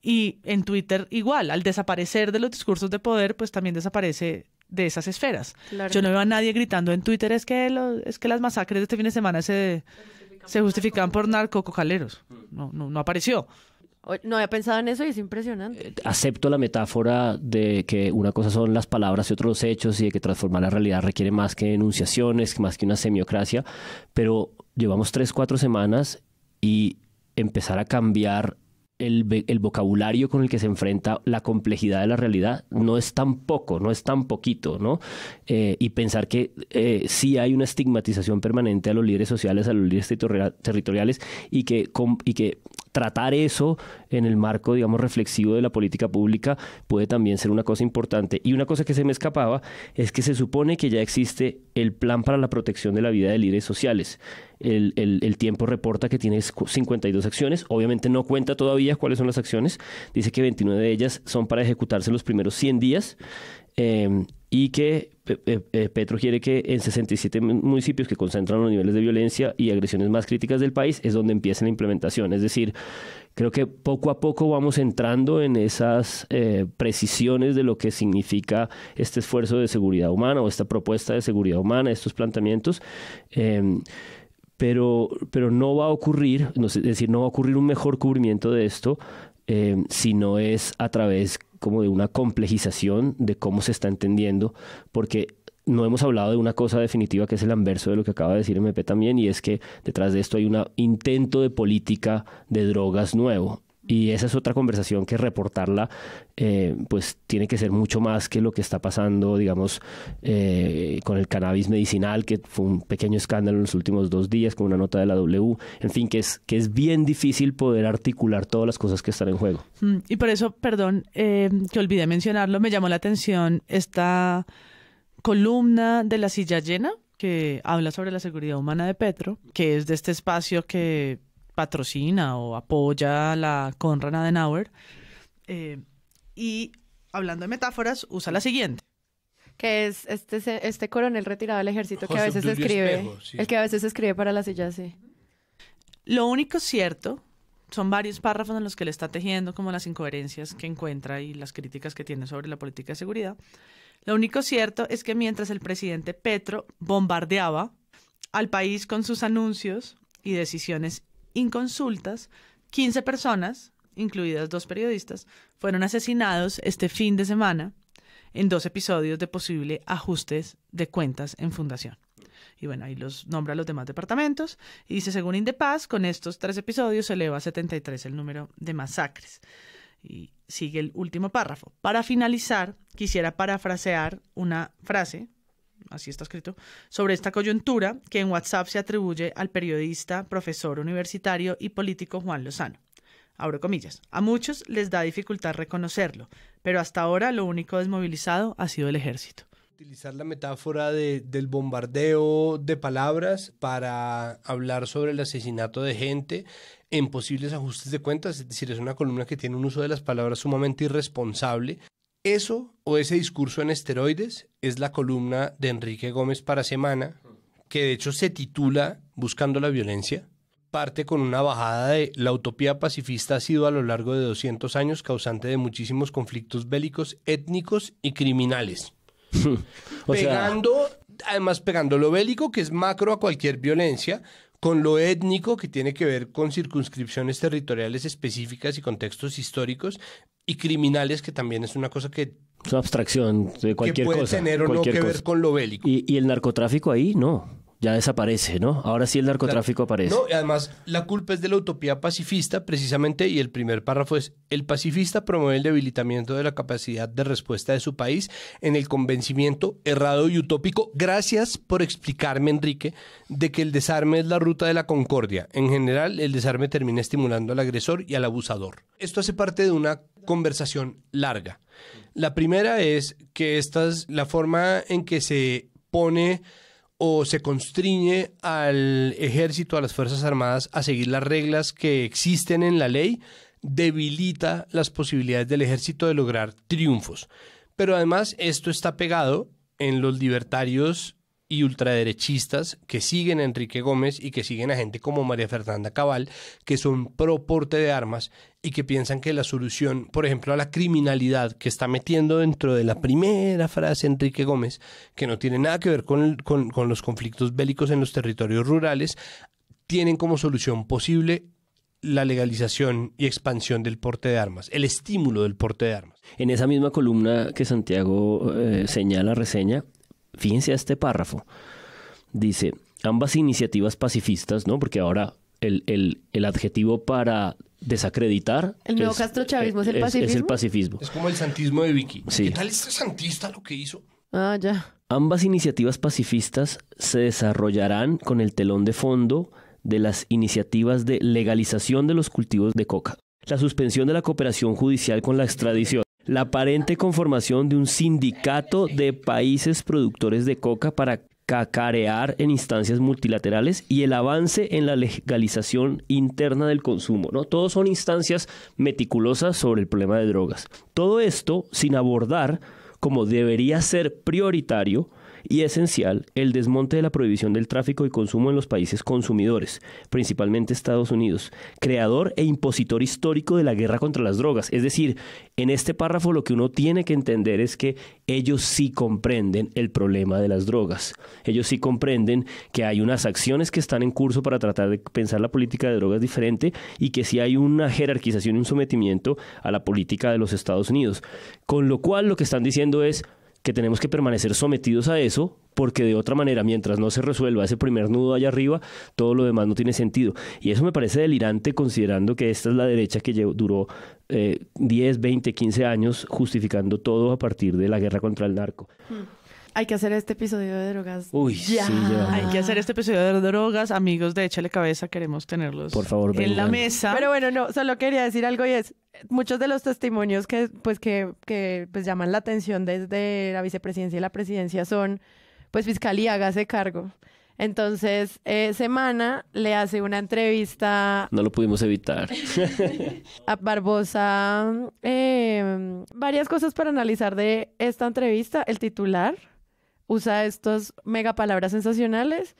Y en Twitter igual, al desaparecer de los discursos de poder, pues también desaparece de esas esferas.
Claro.
Yo no veo a nadie gritando en Twitter es que lo- es que las masacres de este fin de semana se, se justifican por narcococaleros. No, no, no apareció.
No había pensado en eso y es impresionante.
acepto la metáfora de que una cosa son las palabras y otros los hechos y de que transformar la realidad requiere más que enunciaciones, más que una semiocracia, pero llevamos tres, cuatro semanas y empezar a cambiar el, el vocabulario con el que se enfrenta la complejidad de la realidad no es tan poco, no es tan poquito, ¿no? Eh, y pensar que eh, sí hay una estigmatización permanente a los líderes sociales, a los líderes territorial- territoriales y que, y que tratar eso en el marco, digamos, reflexivo de la política pública puede también ser una cosa importante. Y una cosa que se me escapaba es que se supone que ya existe el plan para la protección de la vida de líderes sociales. El, el- tiempo reporta que tiene 52 acciones. Obviamente no cuenta todavía cuáles son las acciones. Dice que 29 de ellas son para ejecutarse los primeros 100 días. eh, y que Petro quiere que en 67 mun- municipios que concentran los niveles de violencia y agresiones más críticas del país es donde empieza la implementación. Es decir, creo que poco a poco vamos entrando en esas eh, precisiones de lo que significa este esfuerzo de seguridad humana o esta propuesta de seguridad humana, estos planteamientos. Em, pero, pero no va a ocurrir, no es decir, no va a ocurrir un mejor cubrimiento de esto eh, si no es a través como de una complejización de cómo se está entendiendo, porque no hemos hablado de una cosa definitiva que es el anverso de lo que acaba de decir MP también, y es que detrás de esto hay un intento de política de drogas nuevo. Y esa es otra conversación que reportarla, eh, pues tiene que ser mucho más que lo que está pasando, digamos, eh, con el cannabis medicinal, que fue un pequeño escándalo en los últimos dos días con una nota de la W. En fin, que es, que es bien difícil poder articular todas las cosas que están en juego.
Mm, Y por eso, perdón, eh, que olvidé mencionarlo, me llamó la atención esta columna de la silla llena que habla sobre la seguridad humana de Petro, que es de este espacio que patrocina o apoya la Konrad Adenauer. Eh, y hablando de metáforas, usa la siguiente.
Que es este, este coronel retirado del ejército que a veces escribe.
Espejo, sí.
El que a veces escribe para la silla, sí.
Lo único cierto son varios párrafos en los que le está tejiendo como las incoherencias que encuentra y las críticas que tiene sobre la política de seguridad. Lo único cierto es que mientras el presidente Petro bombardeaba al país con sus anuncios y decisiones inconsultas, 15 personas, incluidas dos periodistas, fueron asesinados este fin de semana en dos episodios de posible ajustes de cuentas en fundación. Y bueno, ahí los nombra los demás departamentos. Y dice, según Indepaz, con estos tres episodios se eleva a 73 el número de masacres. Y sigue el último párrafo. Para finalizar, quisiera parafrasear una frase, así está escrito, sobre esta coyuntura que en WhatsApp se atribuye al periodista, profesor universitario y político Juan Lozano. Abro comillas. A muchos les da dificultad reconocerlo, pero hasta ahora lo único desmovilizado ha sido el ejército.
Utilizar la metáfora de- del bombardeo de palabras para hablar sobre el asesinato de gente en posibles ajustes de cuentas, es decir, es una columna que tiene un uso de las palabras sumamente irresponsable. Eso o ese discurso en esteroides es la columna de Enrique Gómez para Semana, que de hecho se titula Buscando la violencia. Parte con una bajada de la utopía pacifista ha sido a lo largo de 200 años causante de muchísimos conflictos bélicos, étnicos y criminales
O sea-
pegando, además pegando lo bélico, que es macro a cualquier violencia, con lo étnico, que tiene que ver con circunscripciones territoriales específicas y contextos históricos, y criminales, que también es una cosa que
Es una abstracción de cualquier
puede
cosa.
tener o no que ver con lo bélico.
Y, y el narcotráfico ahí, no. Ya desaparece, ¿no? Ahora sí el narcotráfico aparece.
No, y además la culpa es de la utopía pacifista, precisamente, y el primer párrafo es, el pacifista promueve el debilitamiento de la capacidad de respuesta de su país en el convencimiento errado y utópico. Gracias por explicarme, Enrique, de que el desarme es la ruta de la concordia. En general, el desarme termina estimulando al agresor y al abusador. Esto hace parte de una conversación larga. La primera es que esta es la forma en que se pone o se constriñe al ejército, a las Fuerzas Armadas, a seguir las reglas que existen en la ley, debilita las posibilidades del ejército de lograr triunfos. Pero además esto está pegado en los libertarios y ultraderechistas que siguen a Enrique Gómez y que siguen a gente como María Fernanda Cabal, que son pro porte de armas y que piensan que la solución, por ejemplo, a la criminalidad que está metiendo dentro de la primera frase Enrique Gómez, que no tiene nada que ver con, con los conflictos bélicos en los territorios rurales, tienen como solución posible la legalización y expansión del porte de armas, el estímulo del porte de armas.
En esa misma columna que Santiago eh, señala, reseña, fíjense a este párrafo. Dice, ambas iniciativas pacifistas, ¿no? Porque ahora el, el- el adjetivo para desacreditar...
El nuevo castrochavismo es el
Es el
pacifismo.
pacifismo.
Es como el santismo de Vicky.
Sí.
¿Qué tal este santista lo que hizo?
Ah, ya.
Ambas iniciativas pacifistas se desarrollarán con el telón de fondo de las iniciativas de legalización de los cultivos de coca, la suspensión de la cooperación judicial con la extradición, la aparente conformación de un sindicato de países productores de coca para cacarear en instancias multilaterales y el avance en la legalización interna del consumo, ¿no? Todos son instancias meticulosas sobre el problema de drogas. Todo esto sin abordar como debería ser prioritario y esencial el desmonte de la prohibición del tráfico y consumo en los países consumidores, principalmente Estados Unidos, creador e impositor histórico de la guerra contra las drogas. Es decir, en este párrafo lo que uno tiene que entender es que ellos sí comprenden el problema de las drogas. Ellos sí comprenden que hay unas acciones que están en curso para tratar de pensar la política de drogas diferente y que sí hay una jerarquización y un sometimiento a la política de los Estados Unidos. Con lo cual lo que están diciendo es que tenemos que permanecer sometidos a eso, porque de otra manera, mientras no se resuelva ese primer nudo allá arriba, todo lo demás no tiene sentido. Y eso me parece delirante considerando que esta es la derecha que duró eh, 10, 20, 15 años justificando todo a partir de la guerra contra el narco.
Hay que hacer este episodio de drogas.
Uy,
ya.
sí, ya.
Hay que hacer este episodio de drogas, amigos de Échale Cabeza, queremos tenerlos
Por favor,
en la
vengan.
mesa.
Pero bueno, no, solo quería decir algo y es, muchos de los testimonios que pues que, que pues llaman la atención desde la vicepresidencia y la presidencia son, pues fiscalía, hágase cargo. Entonces, eh, Semana le hace una entrevista
No lo pudimos evitar.
a Barbosa, eh, varias cosas para analizar de esta entrevista. El titular usa estos mega palabras sensacionales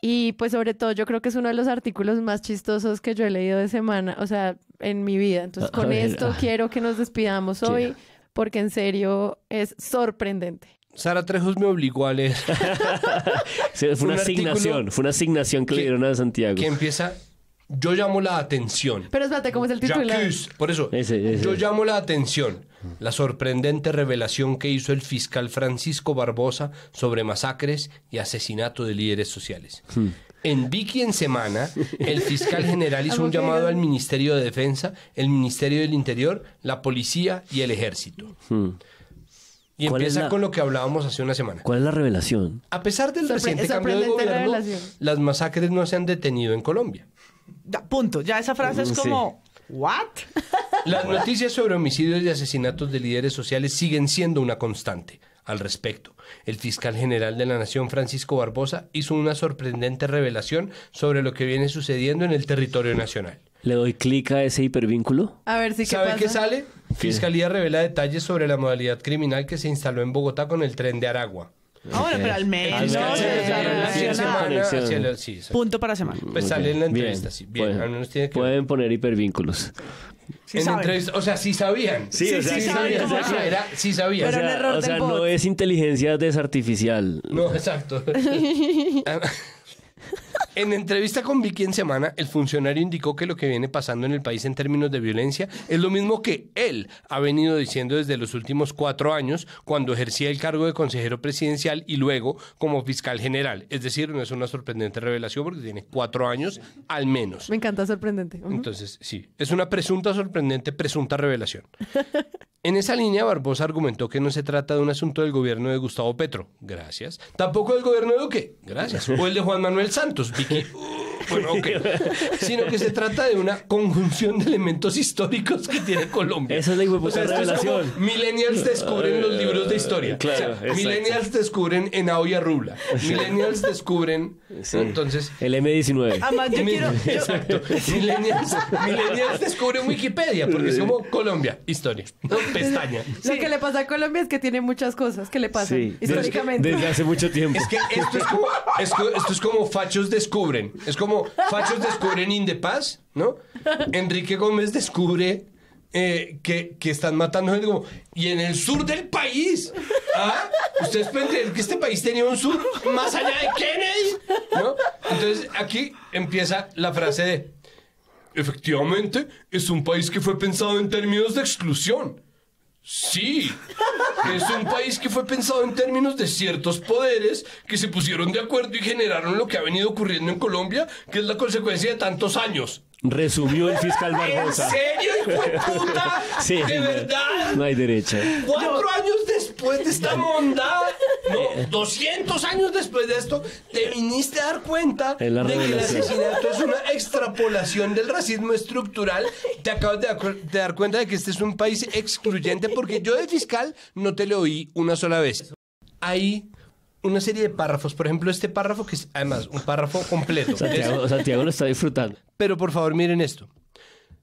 y pues sobre todo yo creo que es uno de los artículos más chistosos que yo he leído de semana, o sea, en mi vida. Entonces con
ver,
esto
ah.
quiero que nos despidamos hoy porque en serio es sorprendente.
Sara Trejos me obligó a leer.
Sí, fue una
Un
asignación, fue una asignación que le dieron a Santiago.
que empieza, yo llamo la atención.
Pero espérate, ¿cómo es el titular?
J'accuse. Por eso,
Ese, ese.
yo llamo la atención. La sorprendente revelación que hizo el fiscal Francisco Barbosa sobre masacres y asesinato de líderes sociales.
Hmm.
En Vicky en Semana, el fiscal general hizo un llamado al Ministerio de Defensa, el Ministerio del Interior, la Policía y el Ejército.
Hmm.
Y
¿Cuál es
empieza
la-
con lo que hablábamos hace una semana.
¿Cuál es la revelación?
A pesar del
Sorpre-
reciente cambio de gobierno,
revelación.
las masacres no se han detenido en Colombia.
Punto. Ya esa frase es
Sí.
como, ¿what?
Las noticias sobre homicidios y asesinatos de líderes sociales siguen siendo una constante. Al respecto, el fiscal general de la Nación, Francisco Barbosa, hizo una sorprendente revelación sobre lo que viene sucediendo en el territorio nacional.
¿Le doy clic a ese hipervínculo?
A ver si qué
¿Sabe
pasa.
qué sale? Fiscalía revela detalles sobre la modalidad criminal que se instaló en Bogotá con el tren de Aragua.
Ah, bueno, pero al menos
sí, sí, sí,
relacionado.
sí,
sí.
Punto para semana.
Pues sale en la
bien.
entrevista, sí. Bien,
Pueden-
al menos tiene que
Pueden poner hipervínculos.
Sí
en
saben.
entrevista, o sea, sí sabían.
Sí, o sea, sí sabían,
o sea,
sí sabían.
era- sí sabían.
O
Pero un
sea,
error
o
del
sea,
bot.
no es inteligencia desartificial.
No, exacto. En entrevista con Vicky en Semana, el funcionario indicó que lo que viene pasando en el país en términos de violencia es lo mismo que él ha venido diciendo desde los últimos cuatro años cuando ejercía el cargo de consejero presidencial y luego como fiscal general. Es decir, no es una sorprendente revelación porque tiene cuatro años al menos.
Me encanta sorprendente.
Entonces, sí, es una presunta sorprendente, presunta revelación. En esa línea, Barbosa argumentó que no se trata de un asunto del gobierno de Gustavo Petro. Gracias. Tampoco del gobierno de Duque. Gracias. O el de Juan Manuel Santos. Vicky. bueno, ok. Sino que se trata de una conjunción de elementos históricos que tiene Colombia.
Esa es la
O sea, esto es como
revelación.
millennials descubren los libros de historia.
Claro,
O sea,
exacto.
millennials descubren en Aoya Rubla. Millennials descubren...
Sí.
Entonces...
El M19.
Además, yo
Mi-
quiero... yo-
Exacto. Millennials, millennials descubren Wikipedia porque es como Colombia, historia. ¿no? Pestaña.
Lo que le pasa a Colombia es que tiene muchas cosas que le pasan
Sí,
históricamente.
desde hace mucho tiempo.
Es que esto es como, es co- esto es como fachos descubren. Es como fachos descubren Indepaz, ¿no? Enrique Gómez descubre eh, que, que están matando gente como... Y en el sur del país. ¿Ah? ¿Ustedes pueden creer que este país tenía un sur más allá de Kennedy? ¿No? Entonces aquí empieza la frase de... Efectivamente, es un país que fue pensado en términos de exclusión. Sí, es un país que fue pensado en términos de ciertos poderes que se pusieron de acuerdo y generaron lo que ha venido ocurriendo en Colombia, que es la consecuencia de tantos años.
Resumió el fiscal
¿En
Barbosa.
serio, hijo de puta?
Sí,
¿De
no-
verdad?
No hay derecha.
Cuatro años después de esta mondada, no, 200 años después de esto, te viniste a dar cuenta de que el asesinato es una extrapolación del racismo estructural. Te acabas de, dar cuenta de que este es un país excluyente porque yo de fiscal no te lo oí una sola vez. Hay una serie de párrafos, por ejemplo, este párrafo que es además un párrafo completo.
Santiago, Santiago lo está disfrutando.
Pero por favor, miren esto.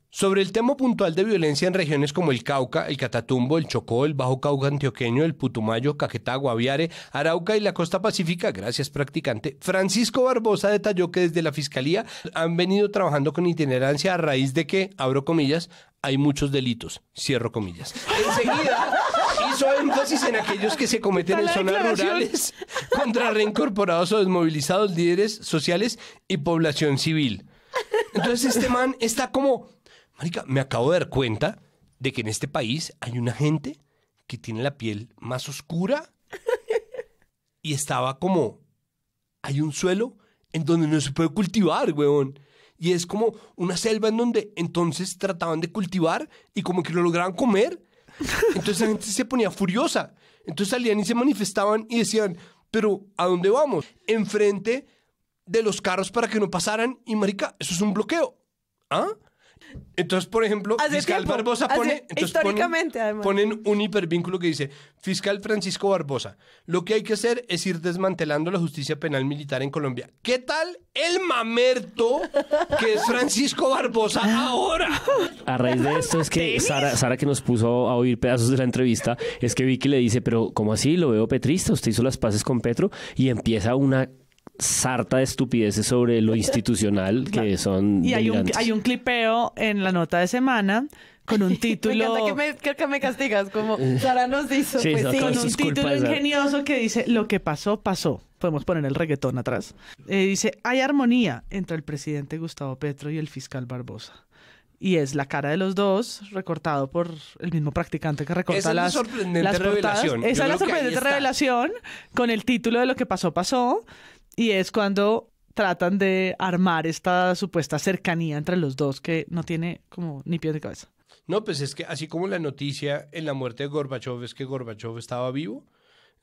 Sobre el tema puntual de violencia en regiones como el Cauca, el Catatumbo, el Chocó, el Bajo Cauca antioqueño, el Putumayo, Caquetá, Guaviare, Arauca y la costa pacífica, gracias practicante, Francisco Barbosa detalló que desde la Fiscalía han venido trabajando con itinerancia a raíz de que, abro comillas, hay muchos delitos, cierro comillas. Enseguida hizo énfasis en aquellos que se cometen en zonas rurales contra reincorporados o desmovilizados líderes sociales y población civil. Entonces este man está como, marica, me acabo de dar cuenta de que en este país hay una gente que tiene la piel más oscura y estaba como, hay un suelo en donde no se puede cultivar, weón. Y es como una selva en donde entonces trataban de cultivar y como que lo lograban comer. Entonces la gente se ponía furiosa. Entonces salían y se manifestaban y decían, pero ¿a dónde vamos? Enfrente de los carros para que no pasaran y marica, eso es un bloqueo. ¿Ah? Entonces, por ejemplo,
Hace
fiscal
tiempo,
Barbosa
hace-
pone,
además.
ponen un hipervínculo que dice, fiscal Francisco Barbosa, lo que hay que hacer es ir desmantelando la justicia penal militar en Colombia. ¿Qué tal el mamerto que es Francisco Barbosa ahora?
A raíz de esto es que Sara, Sara que nos puso a oír pedazos de la entrevista, es que Vicky le dice, pero ¿cómo así? Lo veo petrista, usted hizo las paces con Petro y empieza una sarta de estupideces sobre lo institucional que son
Y hay un, hay un clipeo en la nota de semana con un
Me
título...
encanta que me, que- que me castigas, como Sara nos hizo.
Sí,
pues sí.
con un título ingenioso que dice lo que pasó, pasó. Podemos poner el reggaetón atrás. Eh, dice, hay armonía entre el presidente Gustavo Petro y el fiscal Barbosa. Y es la cara de los dos, recortado por el mismo practicante que recorta
Esa es la
las,
sorprendente
las portadas.
revelación.
Esa
Yo
es la sorprendente revelación con el título de lo que pasó, pasó. Y es cuando tratan de armar esta supuesta cercanía entre los dos que no tiene como ni pies ni cabeza.
No, pues es que así como la noticia en la muerte de Gorbachev es que Gorbachev estaba vivo,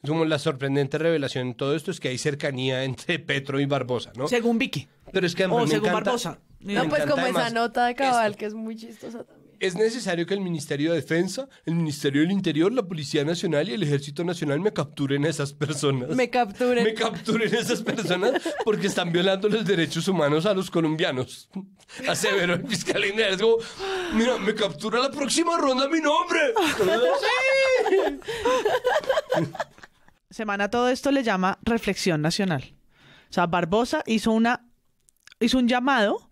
es como la sorprendente revelación en todo esto es que hay cercanía entre Petro y Barbosa, ¿no?
Según Vicky.
Pero es que
O
me
según
encanta-
Barbosa.
me
No, pues como esa nota de cabal que es muy chistosa también.
Es necesario que el Ministerio de Defensa, el Ministerio del Interior, la Policía Nacional y el Ejército Nacional me capturen a esas personas.
Me capturen.
Me capturen a esas personas porque están violando los derechos humanos a los colombianos. Aseveró el fiscal general. Es como, mira, me captura la próxima ronda mi nombre. Sí.
Semana todo esto le llama reflexión nacional. O sea, Barbosa hizo una hizo un llamado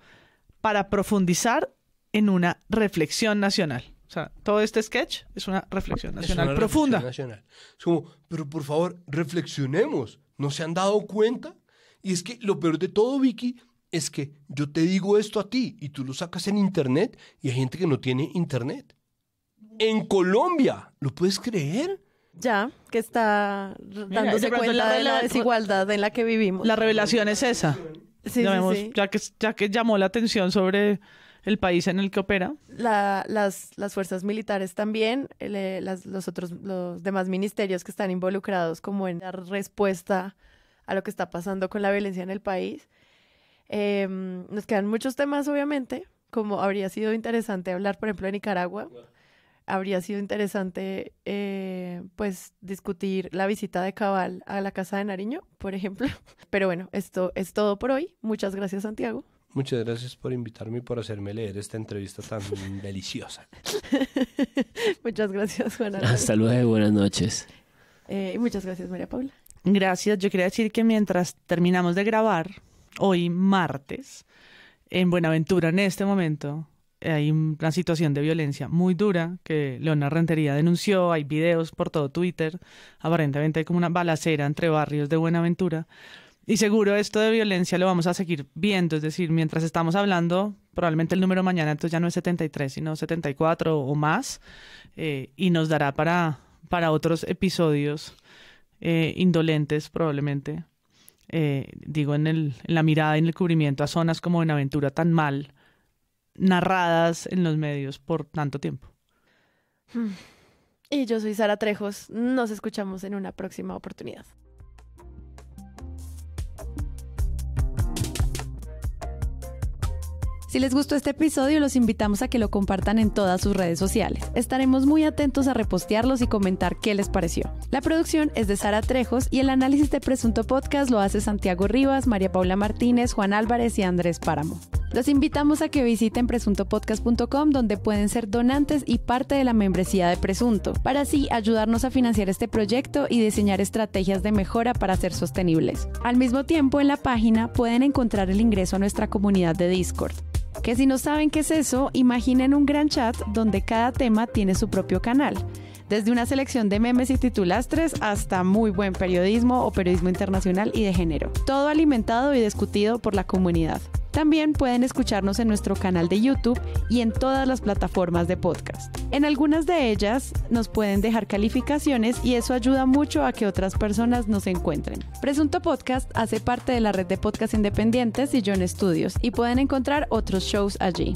para profundizar en una reflexión nacional. O sea, todo este sketch es una reflexión
Es
nacional
una
profunda.
reflexión nacional. Es como, pero por favor, reflexionemos. ¿No se han dado cuenta? Y es que lo peor de todo, Vicky, es que yo te digo esto a ti y tú lo sacas en internet y hay gente que no tiene internet. En Colombia, ¿lo puedes creer?
Ya, que está dándose
pronto
cuenta
la
de la desigualdad en la que vivimos.
La revelación es esa.
Sí, sí,
Llamemos-
sí.
Ya, que, ya que llamó la atención sobre el país en el que opera.
La- las, las fuerzas militares también, el, eh, las- los otros, los demás ministerios que están involucrados como en dar respuesta a lo que está pasando con la violencia en el país. Em, nos quedan muchos temas, obviamente, como habría sido interesante hablar, por ejemplo, de Nicaragua. Habría sido interesante, eh, pues, discutir la visita de Cabal a la Casa de Nariño, por ejemplo. Pero bueno, esto es todo por hoy. Muchas gracias, Santiago.
Muchas gracias por invitarme y por hacerme leer esta entrevista tan deliciosa.
muchas gracias, Juana.
Hasta luego, buenas noches.
Eh, y muchas gracias, María Paula.
Gracias. Yo quería decir que mientras terminamos de grabar, hoy martes, en Buenaventura, en este momento, hay una situación de violencia muy dura que Leona Rentería denunció. Hay videos por todo Twitter. Aparentemente hay como una balacera entre barrios de Buenaventura. Y seguro esto de violencia lo vamos a seguir viendo, es decir, mientras estamos hablando, probablemente el número mañana entonces ya no es 73, sino 74 o más, eh, y nos dará para, para otros episodios eh, indolentes probablemente, eh, digo, en, el, en la mirada y en el cubrimiento a zonas como Buenaventura tan mal narradas en los medios por tanto tiempo.
Y yo soy Sara Trejos, nos escuchamos en una próxima oportunidad. Si les gustó este episodio, los invitamos a que lo compartan en todas sus redes sociales. Estaremos muy atentos a repostearlos y comentar qué les pareció. La producción es de Sara Trejos y el análisis de Presunto Podcast lo hace Santiago Rivas, María Paula Martínez, Juan Álvarez y Andrés Páramo. Los invitamos a que visiten presuntopodcast.com donde pueden ser donantes y parte de la membresía de Presunto, para así ayudarnos a financiar este proyecto y diseñar estrategias de mejora para ser sostenibles. Al mismo tiempo, en la página pueden encontrar el ingreso a nuestra comunidad de Discord. Que si no saben qué es eso, imaginen un gran chat donde cada tema tiene su propio canal. Desde una selección de memes y titulastres hasta muy buen periodismo o periodismo internacional y de género. Todo alimentado y discutido por la comunidad. También pueden escucharnos en nuestro canal de YouTube y en todas las plataformas de podcast. En algunas de ellas nos pueden dejar calificaciones y eso ayuda mucho a que otras personas nos encuentren. Presunto Podcast hace parte de la red de podcast independientes y John Studios y pueden encontrar otros shows allí.